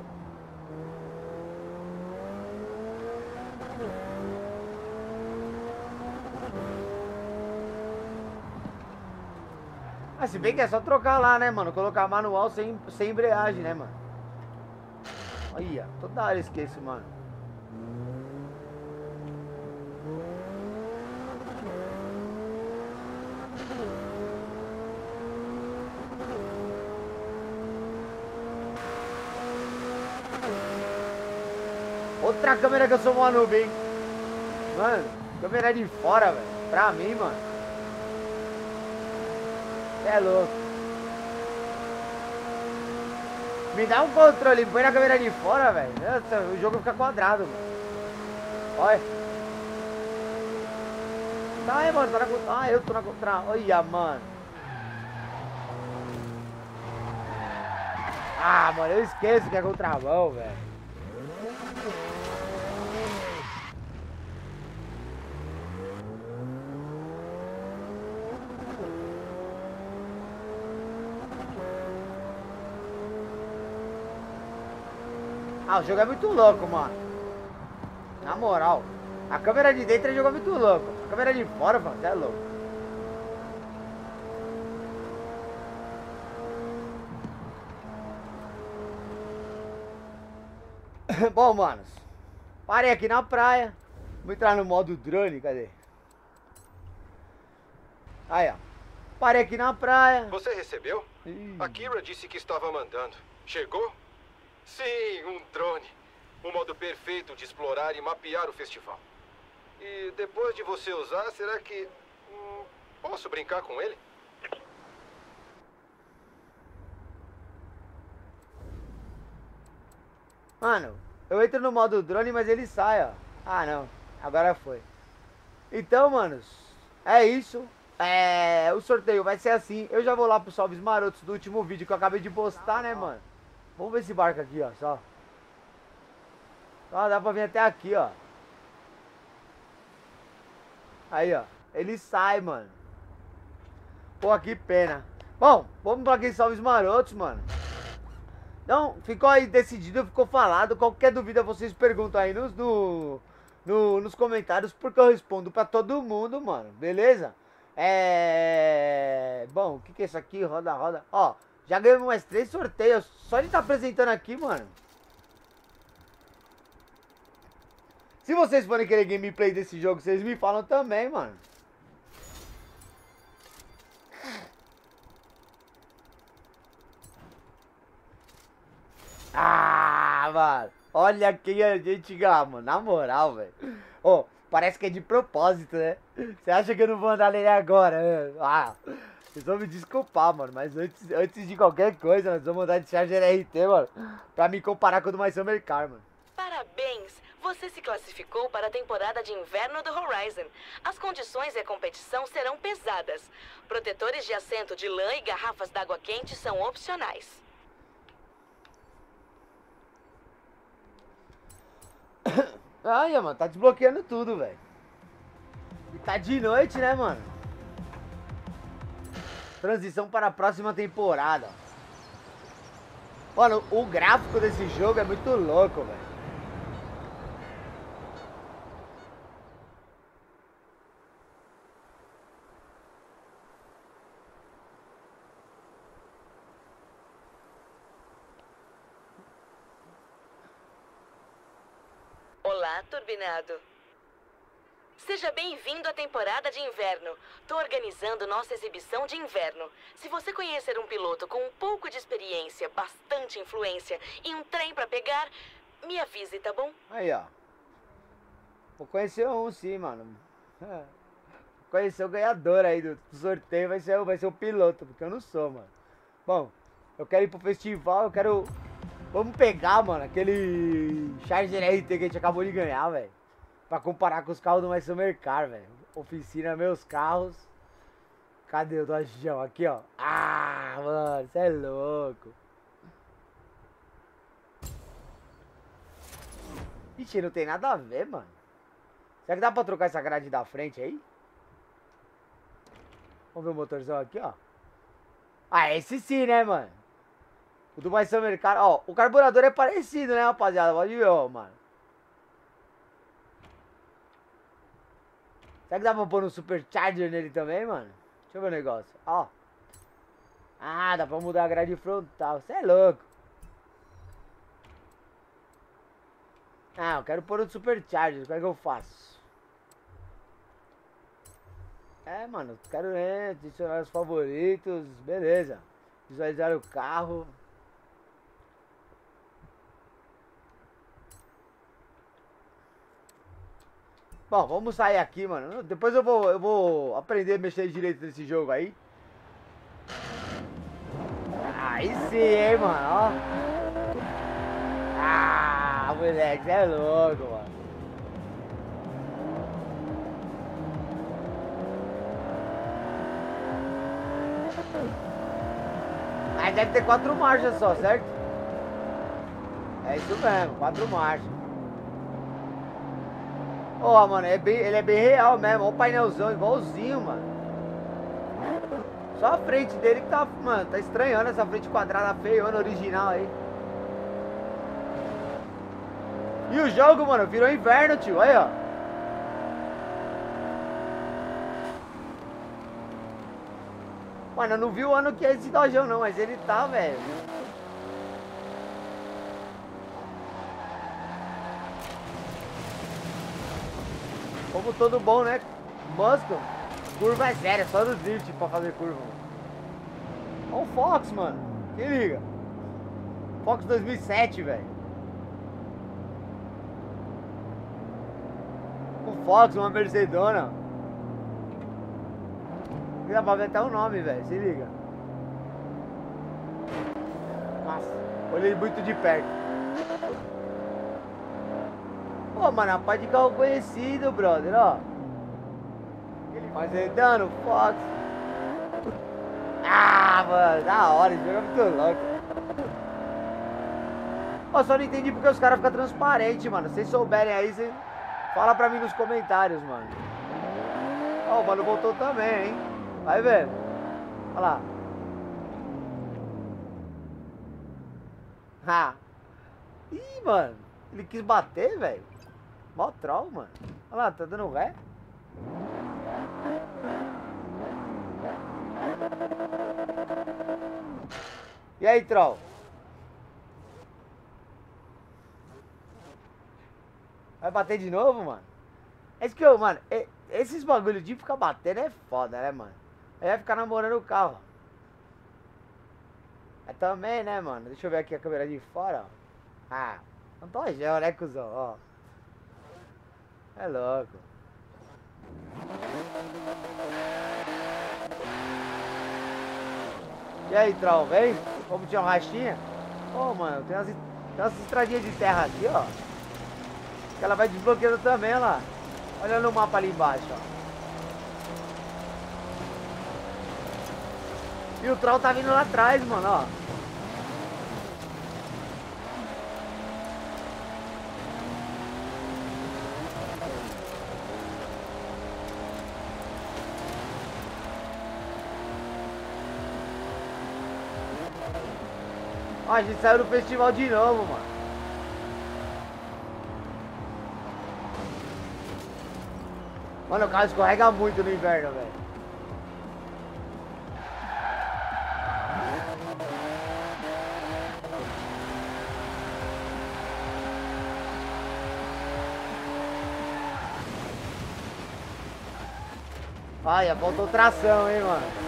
Ah, se bem que é só trocar lá, né, mano? Colocar manual sem, sem embreagem, né, mano? Olha, toda hora eu esqueço, mano. Outra câmera que eu sou uma noob, hein? Mano, câmera de fora, velho. Pra mim, mano. É louco. Me dá um controle, põe na câmera de fora, velho. Nossa, o jogo fica quadrado, mano. Olha. Tá aí, mano, tá na contra. Ah, eu tô na contra. Olha, mano. Ah, mano, eu esqueço que é contramão, velho. Ah, o jogo é muito louco, mano. Na moral. A câmera de dentro é jogo muito louco. A câmera de fora, mano, é louco. Bom, manos. Parei aqui na praia. Vou entrar no modo drone, cadê? Aí, ó. Parei aqui na praia.
Você recebeu?
Ih.
A Kira disse que estava mandando. Chegou? Sim, um drone. O modo perfeito de explorar e mapear o festival. E depois de você usar, será que. hum, posso brincar com ele?
Mano, eu entro no modo drone, mas ele sai, ó. Ah, não. Agora foi. Então, manos, é isso. É, o sorteio vai ser assim. Eu já vou lá pros salves marotos do último vídeo que eu acabei de postar, né, mano? Vamos ver esse barco aqui, ó, só. Ó, dá pra vir até aqui, ó. Aí, ó. Ele sai, mano. Pô, que pena. Bom, vamos pra aqueles salves marotos, mano. Então, ficou aí decidido, ficou falado. Qualquer dúvida vocês perguntam aí nos, no, no- nos comentários, porque eu respondo pra todo mundo, mano. Beleza? É. Bom, o que, que é isso aqui? Roda, roda. Ó, já ganhamos mais três sorteios. Só de estar apresentando aqui, mano. Se vocês forem querer gameplay desse jogo, vocês me falam também, mano. Ah, mano. Olha quem a gente ganha, mano. Na moral, velho. Ô, parece que é de propósito, né? Você acha que eu não vou andar nele agora? né? Ah, vocês vão me desculpar, mano. Mas antes, antes de qualquer coisa, nós vamos andar de Charger RT, mano. Pra me comparar com o do My Summer Car, mano.
Parabéns! Você se classificou para a temporada de inverno do Horizon. As condições e a competição serão pesadas. Protetores de assento de lã e garrafas d'água quente são opcionais.
Ai, mano, tá desbloqueando tudo, velho. E tá de noite, né, mano? Transição para a próxima temporada. Mano, o gráfico desse jogo é muito louco, velho.
Olá, turbinado. Seja bem-vindo à temporada de inverno. Tô organizando nossa exibição de inverno. Se você conhecer um piloto com um pouco de experiência, bastante influência e um trem pra pegar, me avise, tá bom?
Aí, ó. Vou conhecer um sim, mano. Conhecer o ganhador aí do sorteio, vai ser, vai ser o piloto, porque eu não sou, mano. Bom, eu quero ir pro festival, eu quero. Vamos pegar, mano, aquele Charger RT que a gente acabou de ganhar, velho. Pra comparar com os carros do Summer Car, velho. Oficina meus carros. Cadê o Dojão? Aqui, ó. Ah, mano, você é louco. Ixi, não tem nada a ver, mano. Será que dá pra trocar essa grade da frente aí? Vamos ver o motorzão aqui, ó. Ah, esse sim, né, mano? O do Mais Summer Car, ó, o carburador é parecido, né, rapaziada? Pode ver, ó, mano. Será que dá pra pôr um Supercharger nele também, mano? Deixa eu ver o negócio, ó. Ah, dá pra mudar a grade frontal, você é louco. Ah, eu quero pôr um Supercharger, como é que eu faço? É, mano, quero né, adicionar os favoritos, beleza. Visualizar o carro. Bom, vamos sair aqui, mano. Depois eu vou, eu vou aprender a mexer direito nesse jogo aí. Aí sim, hein, mano, ó. Ah, moleque, é louco, mano. Mas deve ter quatro marchas só, certo? É isso mesmo, quatro marchas. Ó, mano, é bem, ele é bem real mesmo. Olha o painelzão igualzinho, mano. Só a frente dele que tá, mano, tá estranhando essa frente quadrada feiona original aí. E o jogo, mano, virou inverno, tio. Aí, ó. Mano, eu não vi o ano que é esse dojão, não, mas ele tá, velho. Como todo bom, né? Muscle. Curva é séria, só no drift pra fazer curva. Olha o Fox, mano. Quem liga? Fox 2007, velho. Um Fox, uma Mercedona. Dá pra ver até o nome, velho. Se liga. Nossa, olhei muito de perto. Pô, mano, a parte de carro conhecido, brother, ó. Fazendano, Fox. Ah, mano, da hora, esse jogo é muito louco. Pô, só não entendi porque os caras ficam transparentes, mano. Se vocês souberem aí, vocês... fala pra mim nos comentários, mano. Ó, o mano voltou também, hein. Vai ver. Olha lá. Ha. Ih, mano. Ele quis bater, velho. Mó troll, mano. Olha lá, tá dando ré. E aí, troll? Vai bater de novo, mano? É isso que eu, mano, esses bagulho de ficar batendo é foda, né, mano? Aí vai ficar namorando o carro. É também, né, mano? Deixa eu ver aqui a câmera de fora, ó. Ah, não tô gel, né, cuzão? Ó. É louco. E aí, Troll, vem? Vamos tirar uma rastinha? Ô, oh, mano, tem umas, tem umas estradinhas de terra aqui, ó. Que ela vai desbloqueando também, lá. Olha no mapa ali embaixo, ó. E o troll tá vindo lá atrás, mano, ó. Ó, a gente saiu do festival de novo, mano. Mano, o carro escorrega muito no inverno, velho. Olha, faltou tração, hein, mano.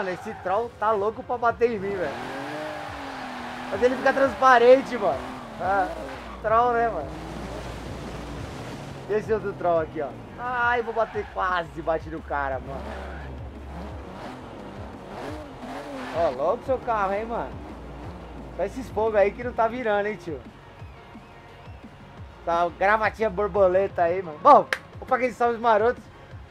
Mano, esse troll tá louco pra bater em mim, velho. Mas ele fica transparente, mano. Ah, troll, né, mano? Esse outro troll aqui, ó. Ai, vou bater quase, bate no cara, mano. Ó, louco seu carro, hein, mano. Só esses fogos aí que não tá virando, hein, tio. Tá, gravatinha borboleta aí, mano. Bom, vou pra aqueles salves marotos.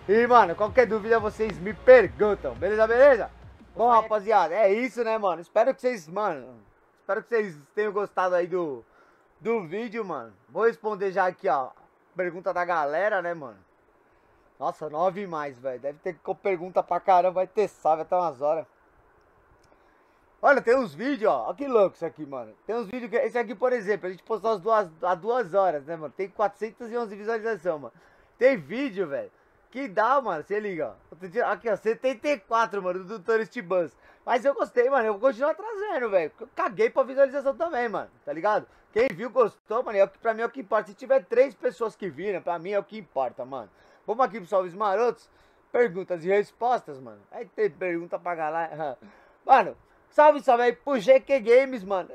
E, mano, qualquer dúvida vocês me perguntam. Beleza, beleza? Bom, rapaziada, é isso, né, mano? Espero que vocês, mano... Espero que vocês tenham gostado aí do, do vídeo, mano. Vou responder já aqui, ó. Pergunta da galera, né, mano? Nossa, nove mais, velho. Deve ter pergunta pra caramba. Vai ter salve até umas horas. Olha, tem uns vídeos, ó. Olha que louco isso aqui, mano. Tem uns vídeos que. Esse aqui, por exemplo, a gente postou as duas, há duas horas, né, mano? Tem 411 visualizações, mano. Tem vídeo, velho. Que dá, mano. Você liga, ó. Aqui, ó. 74, mano, do Tourist Bus. Mas eu gostei, mano. Eu vou continuar trazendo, velho. Caguei pra visualização também, mano. Tá ligado? Quem viu, gostou, mano. É, pra mim é o que importa. Se tiver três pessoas que viram, pra mim é o que importa, mano. Vamos aqui pro Salves Marotos. Perguntas e respostas, mano. Aí tem pergunta pra galera. Mano, Salve, salve aí pro GQ Games, mano.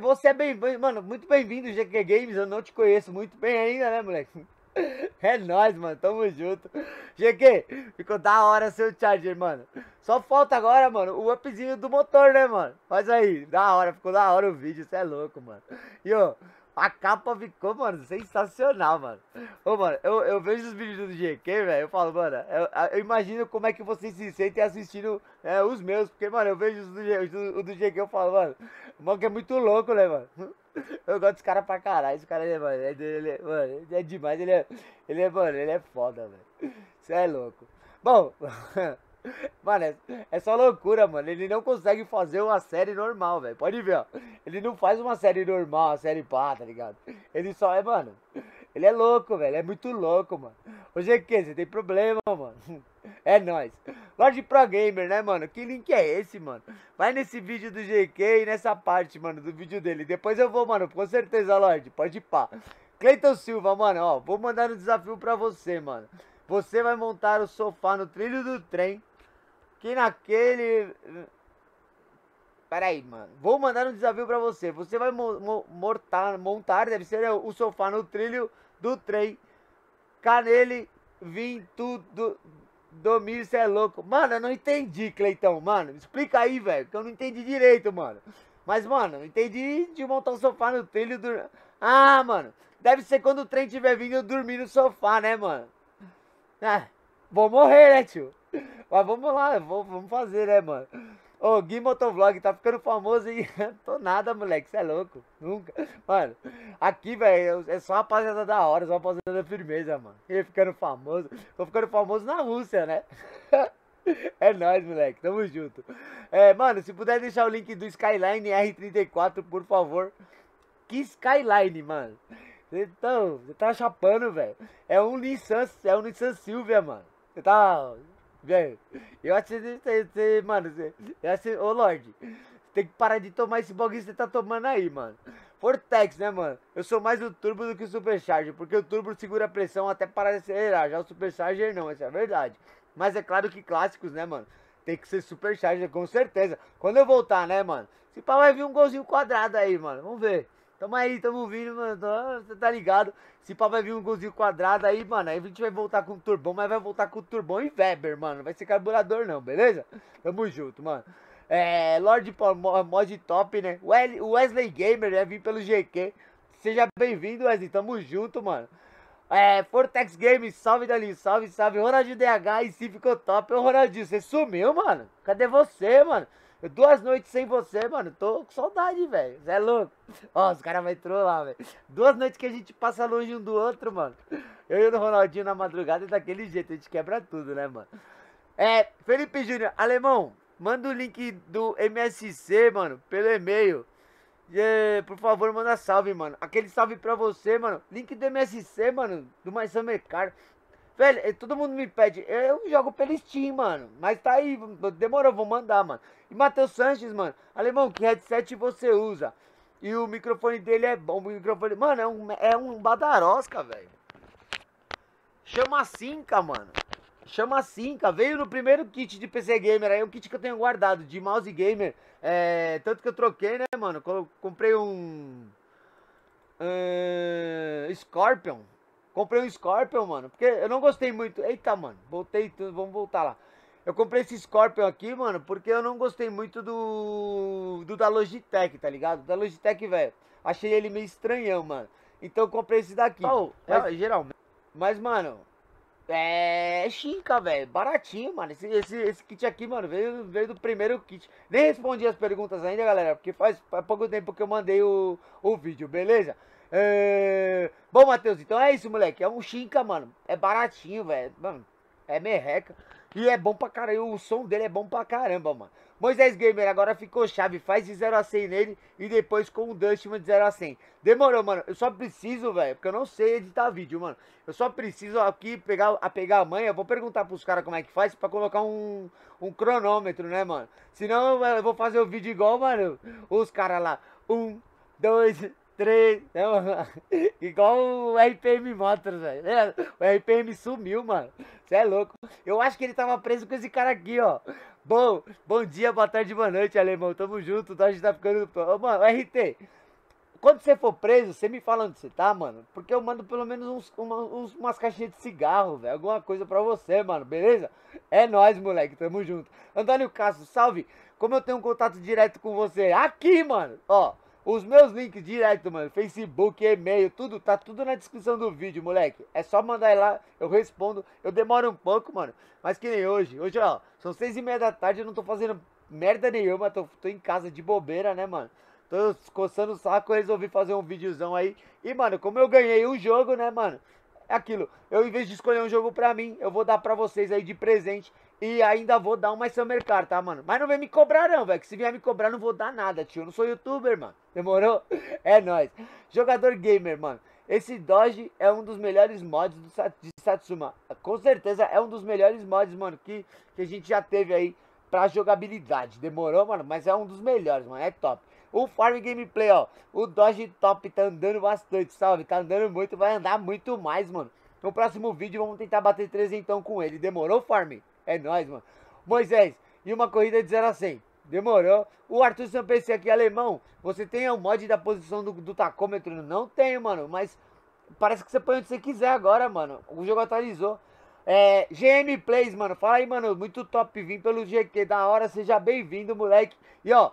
Você é bem, mano, muito bem-vindo, GQ Games. Eu não te conheço muito bem ainda, né, moleque? É nóis, mano. Tamo junto. GQ, ficou da hora seu charger, mano. Só falta agora, mano, o upzinho do motor, né, mano? Faz aí. Da hora, ficou da hora o vídeo. Você é louco, mano. E, ó, a capa ficou, mano, sensacional, mano. Ô, mano, eu, eu vejo os vídeos do GQ, velho, eu falo, mano, eu, eu, imagino como é que vocês se sentem assistindo é, os meus, porque, mano, eu vejo os do, do, do GQ, eu falo, mano, o que é muito louco, né, mano? Eu gosto desse cara pra caralho, esse cara, ele, mano, ele, ele, mano, ele é demais, ele é, ele é, mano, ele é foda, velho. Você é louco. Bom, Mano, é, é só loucura, mano. Ele não consegue fazer uma série normal, velho. Pode ver, ó. Ele não faz uma série normal, uma série pá, tá ligado? Ele só é, mano. Ele é louco, velho. É muito louco, mano. Ô GQ, você tem problema, mano. É nóis. Lorde Pro Gamer, né, mano? Que link é esse, mano? Vai nesse vídeo do GQ e nessa parte, mano, do vídeo dele. Depois eu vou, mano, com certeza, Lorde. Pode ir pá. Cleiton Silva, mano, ó. Vou mandar um desafio pra você, mano. Você vai montar o sofá no trilho do trem. Que naquele. Pera aí, mano. Vou mandar um desafio pra você. Você vai mo mo mortar, montar, deve ser o sofá no trilho do trem. Canele, vim tudo. Domir, você é louco. Mano, eu não entendi, Cleitão. Mano, explica aí, velho. Que eu não entendi direito, mano. Mas, mano, eu entendi de montar o sofá no trilho do. Ah, mano. Deve ser quando o trem tiver vindo eu dormir no sofá, né, mano? Ah, vou morrer, né, tio? Mas vamos lá, vamos fazer, né, mano? Ô, Gui Motovlog tá ficando famoso e tô nada, moleque, você é louco. Nunca. Mano, aqui, velho, é só rapaziada da hora, só rapaziada da firmeza, mano. E ficando famoso. Tô ficando famoso na Rússia, né? É nóis, moleque. Tamo junto. É, mano, se puder deixar o link do Skyline R34, por favor. Que Skyline, mano? Então, você tá chapando, velho. É um Nissan, é um Nissan Silvia, mano. Você tá Velho, eu acho que você, mano, eu acho, ô Lorde, tem que parar de tomar esse bagulho que você tá tomando aí, mano. Fortex, né, mano? Eu sou mais o turbo do que o supercharger, porque o turbo segura a pressão até parar de acelerar, já o supercharger não, isso é verdade. Mas é claro que clássicos, né, mano? Tem que ser supercharger, com certeza. Quando eu voltar, né, mano? Se pá, vai vir um golzinho quadrado aí, mano. Vamos ver. Tamo aí, tamo vindo, mano. Você tá ligado? Se pá, vai vir um golzinho quadrado aí, mano. Aí a gente vai voltar com o turbão, mas vai voltar com o turbão e Weber, mano. Não vai ser carburador, não, beleza? Tamo junto, mano. É, Lord Mod Top, né? O Wesley Gamer, né? Vim pelo GQ. Seja bem-vindo, Wesley. Tamo junto, mano. É, Fortex Games, salve dali, salve, salve. Ronaldinho DH e se ficou top. Ô, Ronaldinho, você sumiu, mano? Cadê você, mano? Duas noites sem você, mano. Tô com saudade, velho. Você é louco. Ó, os caras vão trollar, velho. Duas noites que a gente passa longe um do outro, mano. Eu e o Ronaldinho na madrugada daquele jeito. A gente quebra tudo, né, mano? É, Felipe Júnior, alemão, manda o link do MSC, mano, pelo e-mail. E, por favor, manda salve, mano. Aquele salve pra você, mano. Link do MSC, mano, do My Summer Car. Velho, eh, todo mundo me pede. Eu jogo pelo Steam, mano. Mas tá aí, demorou, vou mandar, mano. E Matheus Sanches, mano. Alemão, que headset você usa? E o microfone dele é bom. O microfone. Mano, é um, é um badarosca, velho. Chama Cinca, mano. Chama Cinca. Veio no primeiro kit de PC Gamer. Aí é um kit que eu tenho guardado de mouse gamer. É, tanto que eu troquei, né, mano? Comprei um. Uh, Scorpion. Comprei um Scorpion, mano. Porque eu não gostei muito. Eita, mano. Voltei tudo. Vamos voltar lá. Eu comprei esse Scorpion aqui, mano, porque eu não gostei muito do. Do da Logitech, tá ligado? Da Logitech, velho. Achei ele meio estranhão, mano. Então eu comprei esse daqui. Oh, mas, é, geralmente. Mas, mano. É chica, velho. Baratinho, mano. Esse, esse, esse kit aqui, mano, veio, veio do primeiro kit. Nem respondi as perguntas ainda, galera. Porque faz, faz pouco tempo que eu mandei o, o vídeo, beleza? É... Bom, Matheus, então é isso, moleque. É um chinca, mano. É baratinho, velho. Mano, é merreca. E é bom pra caramba. O som dele é bom pra caramba, mano. Moisés Gamer agora ficou chave. Faz de 0 a 100 nele e depois com o Dustman de 0 a 100. Demorou, mano. Eu só preciso, velho. Porque eu não sei editar vídeo, mano. Eu só preciso aqui pegar a, pegar a manha. Eu vou perguntar pros caras como é que faz pra colocar um, um cronômetro, né, mano? Senão eu vou fazer o vídeo igual, mano. Os caras lá. Um, dois, três. Não, igual o RPM Motors, velho. É, o RPM sumiu, mano. Você é louco. Eu acho que ele tava preso com esse cara aqui, ó. Bom, bom dia, boa tarde, boa noite, alemão. Tamo junto? A gente tá ficando. Ô, mano, RT. Quando você for preso, você me fala onde você tá, mano. Porque eu mando pelo menos uns, uma, uns, umas caixinhas de cigarro, velho. Alguma coisa pra você, mano, beleza? É nóis, moleque. Tamo junto. Antônio Castro, salve. Como eu tenho um contato direto com você? Aqui, mano. Ó, os meus links direto, mano, Facebook, e-mail, tudo, tá tudo na descrição do vídeo, moleque. É só mandar lá, eu respondo. Eu demoro um pouco, mano, mas que nem hoje. Hoje, ó, são seis e meia da tarde, eu não tô fazendo merda nenhuma, tô, tô em casa de bobeira, né, mano. Tô coçando o saco, resolvi fazer um videozão aí. E, mano, como eu ganhei o jogo, né, mano, é aquilo. Eu, em vez de escolher um jogo pra mim, eu vou dar pra vocês aí de presente. E ainda vou dar uma Summer Car, tá, mano? Mas não vem me cobrar não, velho. Que se vier me cobrar, não vou dar nada, tio. Eu não sou youtuber, mano. Demorou? É nóis. Jogador gamer, mano. Esse Dodge é um dos melhores mods do, de Satsuma. Com certeza é um dos melhores mods, mano, que, que a gente já teve aí pra jogabilidade. Demorou, mano? Mas é um dos melhores, mano. É top. O Farm Gameplay, ó. O Dodge Top tá andando bastante, salve. Tá andando muito, vai andar muito mais, mano. No próximo vídeo vamos tentar bater 3 então com ele. Demorou, Farm? É nóis, mano. Moisés, e uma corrida de 0 a 100. Demorou. O Arthur PC aqui, alemão. Você tem o mod da posição do, do tacômetro? Não tenho, mano. Mas parece que você põe onde você quiser agora, mano. O jogo atualizou. É, GM Plays, mano. Fala aí, mano. Muito top. Vim pelo GQ. Da hora. Seja bem-vindo, moleque. E ó,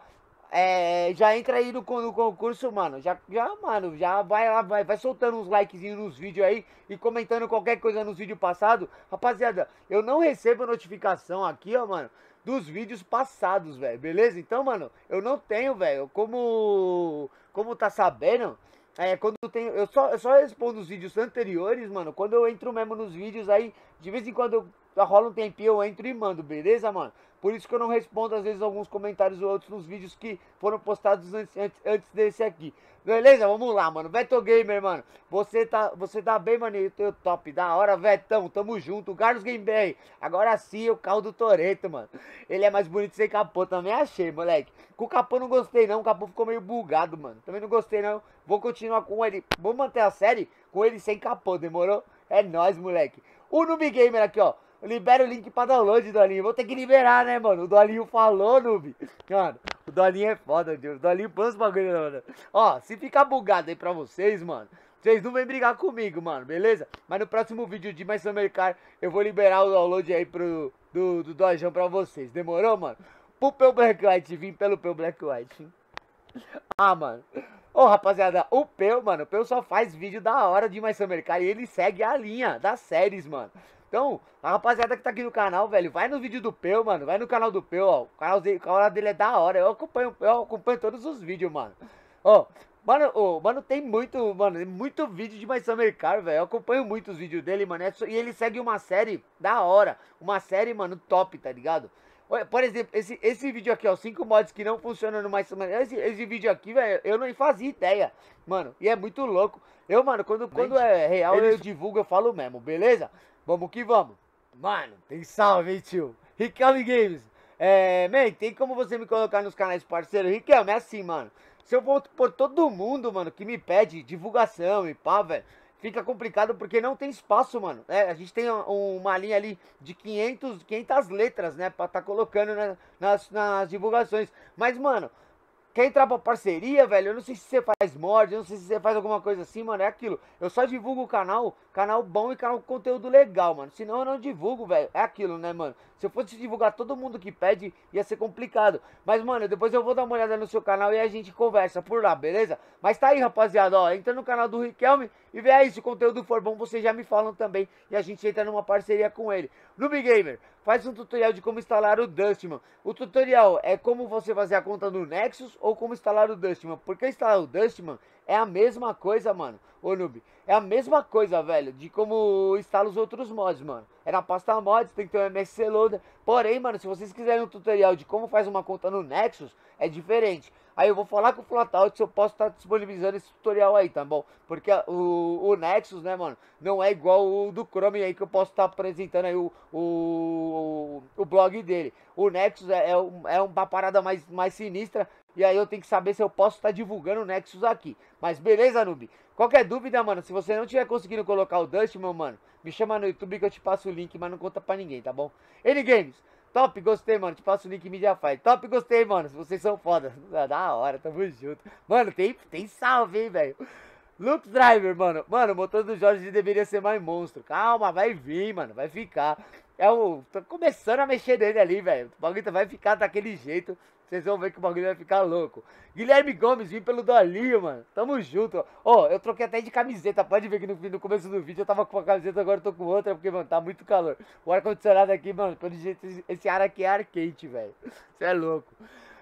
é, já entra aí no, no, concurso, mano. Já, já, mano, já vai lá, vai, vai soltando uns likezinhos nos vídeos aí e comentando qualquer coisa nos vídeos passados. Rapaziada, eu não recebo notificação aqui, ó, mano, dos vídeos passados, velho. Beleza? Então, mano, eu não tenho, velho. Como, como tá sabendo, é, quando tenho. Eu só, eu só respondo os vídeos anteriores, mano. Quando eu entro mesmo nos vídeos aí, de vez em quando eu rola um tempinho, eu entro e mando, beleza, mano? Por isso que eu não respondo, às vezes, alguns comentários ou outros nos vídeos que foram postados antes, antes, antes desse aqui. Beleza? Vamos lá, mano. Veto Gamer, mano. Você tá, você tá bem, mano. Teu top. Da hora, Vetão. Tamo junto. Carlos Game Agora sim, o carro do Toreto, mano. Ele é mais bonito sem capô. Também achei, moleque. Com o capô não gostei, não. O capô ficou meio bugado, mano. Também não gostei, não. Vou continuar com ele. Vou manter a série com ele sem capô. Demorou? É nóis, moleque. O Noob Gamer aqui, ó. Libera o link pra download, Dolinho. Vou ter que liberar, né, mano? O Dolinho falou, noob. Mano, o Dolinho é foda, Deus. O Dolinho põe os bagulho, mano. Ó, se ficar bugado aí pra vocês, mano, vocês não vêm brigar comigo, mano, beleza? Mas no próximo vídeo de Mais Car, eu vou liberar o download aí pro, do, do Dojão pra vocês. Demorou, mano? Pro Peu Black White, vim pelo Peu Black White. Ah, mano. Ô, rapaziada, o Peu, mano, o Peu só faz vídeo da hora de Mais Car e ele segue a linha das séries, mano. Então, a rapaziada que tá aqui no canal, velho, vai no vídeo do Peu, mano. Vai no canal do Peu, ó. O canal dele, o canal dele é da hora. Eu acompanho, eu acompanho todos os vídeos, mano. Ó, mano, oh, mano, tem muito, mano, muito vídeo de Mais Summer Car, velho. Eu acompanho muito os vídeos dele, mano. É e ele segue uma série da hora. Uma série, mano, top, tá ligado? Por exemplo, esse, esse vídeo aqui, ó, 5 mods que não funcionam no Mais Summer esse, esse vídeo aqui, velho, eu não fazia ideia, mano. E é muito louco. Eu, mano, quando, quando é real, eu divulgo, eu falo mesmo, beleza? Vamos que vamos. Mano, tem salve, hein, tio. Riquelme Games. É, man, tem como você me colocar nos canais parceiros? Riquelme, é assim, mano. Se eu vou por todo mundo, mano, que me pede divulgação e pá, velho, fica complicado porque não tem espaço, mano. É, a gente tem uma linha ali de 500, 500 letras, né, pra tá colocando nas, nas divulgações. Mas, mano, Quer entrar pra parceria, velho? Eu não sei se você faz mod, eu não sei se você faz alguma coisa assim, mano. É aquilo. Eu só divulgo o canal, canal bom e canal com conteúdo legal, mano. Senão eu não divulgo, velho. É aquilo, né, mano? Se eu fosse divulgar todo mundo que pede, ia ser complicado. Mas, mano, depois eu vou dar uma olhada no seu canal e a gente conversa por lá, beleza? Mas tá aí, rapaziada, ó. Entra no canal do Riquelme e aí. Se o conteúdo for bom, vocês já me falam também. E a gente entra numa parceria com ele. Noob Gamer, faz um tutorial de como instalar o Dustman. O tutorial é como você fazer a conta no Nexus ou como instalar o Dustman. Porque instalar o Dustman é a mesma coisa, mano. Ô, Noob. É a mesma coisa, velho, de como instala os outros mods, mano. É na pasta mods, tem que ter um MSC Loader. Porém, mano, se vocês quiserem um tutorial de como faz uma conta no Nexus, é diferente. Aí eu vou falar com o Flatout se eu posso estar tá disponibilizando esse tutorial aí, tá bom? Porque o, o Nexus, né, mano, não é igual o do Chrome aí que eu posso estar tá apresentando aí o, o, o blog dele. O Nexus é, é, é uma parada mais, mais sinistra e aí eu tenho que saber se eu posso estar tá divulgando o Nexus aqui. Mas beleza, noob? Qualquer dúvida, mano, se você não tiver conseguindo colocar o Dust, meu mano, me chama no YouTube que eu te passo o link, mas não conta pra ninguém, tá bom? N-Games, top, gostei, mano, te passo o link Mediafire. Top, gostei, mano, vocês são foda. Da hora, tamo junto. Mano, tem, tem salve, hein, velho. Loop Driver, mano. Mano, o motor do Jorge deveria ser mais monstro. Calma, vai vir, mano, vai ficar. É o. Tô começando a mexer nele ali, velho. O bagulho vai ficar daquele jeito. Vocês vão ver que o bagulho vai ficar louco. Guilherme Gomes, vim pelo Dolinho, mano. Tamo junto. Ó, oh, eu troquei até de camiseta. Pode ver que no, no começo do vídeo eu tava com uma camiseta, agora eu tô com outra, porque, mano, tá muito calor. O ar-condicionado aqui, mano, pelo jeito, esse ar aqui é ar quente, velho. Você é louco.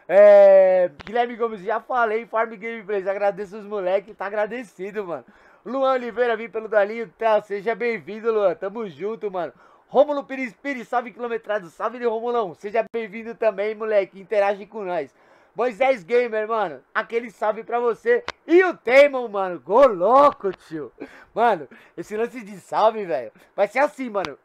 É, Guilherme Gomes, já falei, Farm Gameplays, agradeço os moleques, tá agradecido, mano. Luan Oliveira, vim pelo Dolinho, tá, seja bem-vindo, Luan, tamo junto, mano. Rômulo Pires Pires, salve quilometrado, salve de Romulão. Seja bem-vindo também, moleque. Interage com nós. Moisés Gamer, mano, aquele salve pra você. E o Teimon, mano, gol louco, tio. Mano, esse lance de salve, velho, vai ser assim, mano.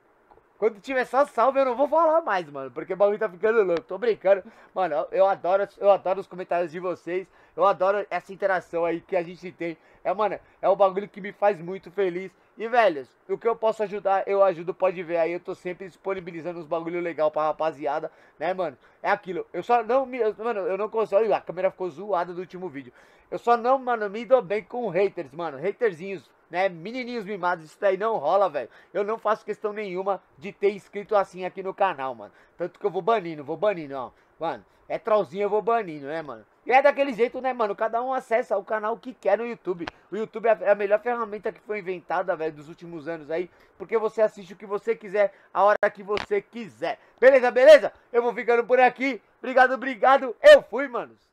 Quando tiver só salve, eu não vou falar mais, mano. Porque o bagulho tá ficando louco. Tô brincando. Mano, eu adoro, eu adoro os comentários de vocês. Eu adoro essa interação aí que a gente tem. É, mano, é um bagulho que me faz muito feliz. E, velhos, o que eu posso ajudar, eu ajudo, pode ver aí. Eu tô sempre disponibilizando uns bagulho legal pra rapaziada, né, mano? É aquilo. Eu só não me. Mano, eu não consigo. Olha, a câmera ficou zoada do último vídeo. Eu só não, mano, me dou bem com haters, mano. Haterzinhos né? Menininhos mimados, isso daí não rola, velho. Eu não faço questão nenhuma de ter inscrito assim aqui no canal, mano. Tanto que eu vou banindo, vou banindo, ó. Mano, é trollzinho, eu vou banindo, né, mano? E é daquele jeito, né, mano? Cada um acessa o canal que quer no YouTube. O YouTube é a melhor ferramenta que foi inventada, velho, dos últimos anos aí. Porque você assiste o que você quiser, a hora que você quiser. Beleza, beleza? Eu vou ficando por aqui. Obrigado, obrigado. Eu fui, manos.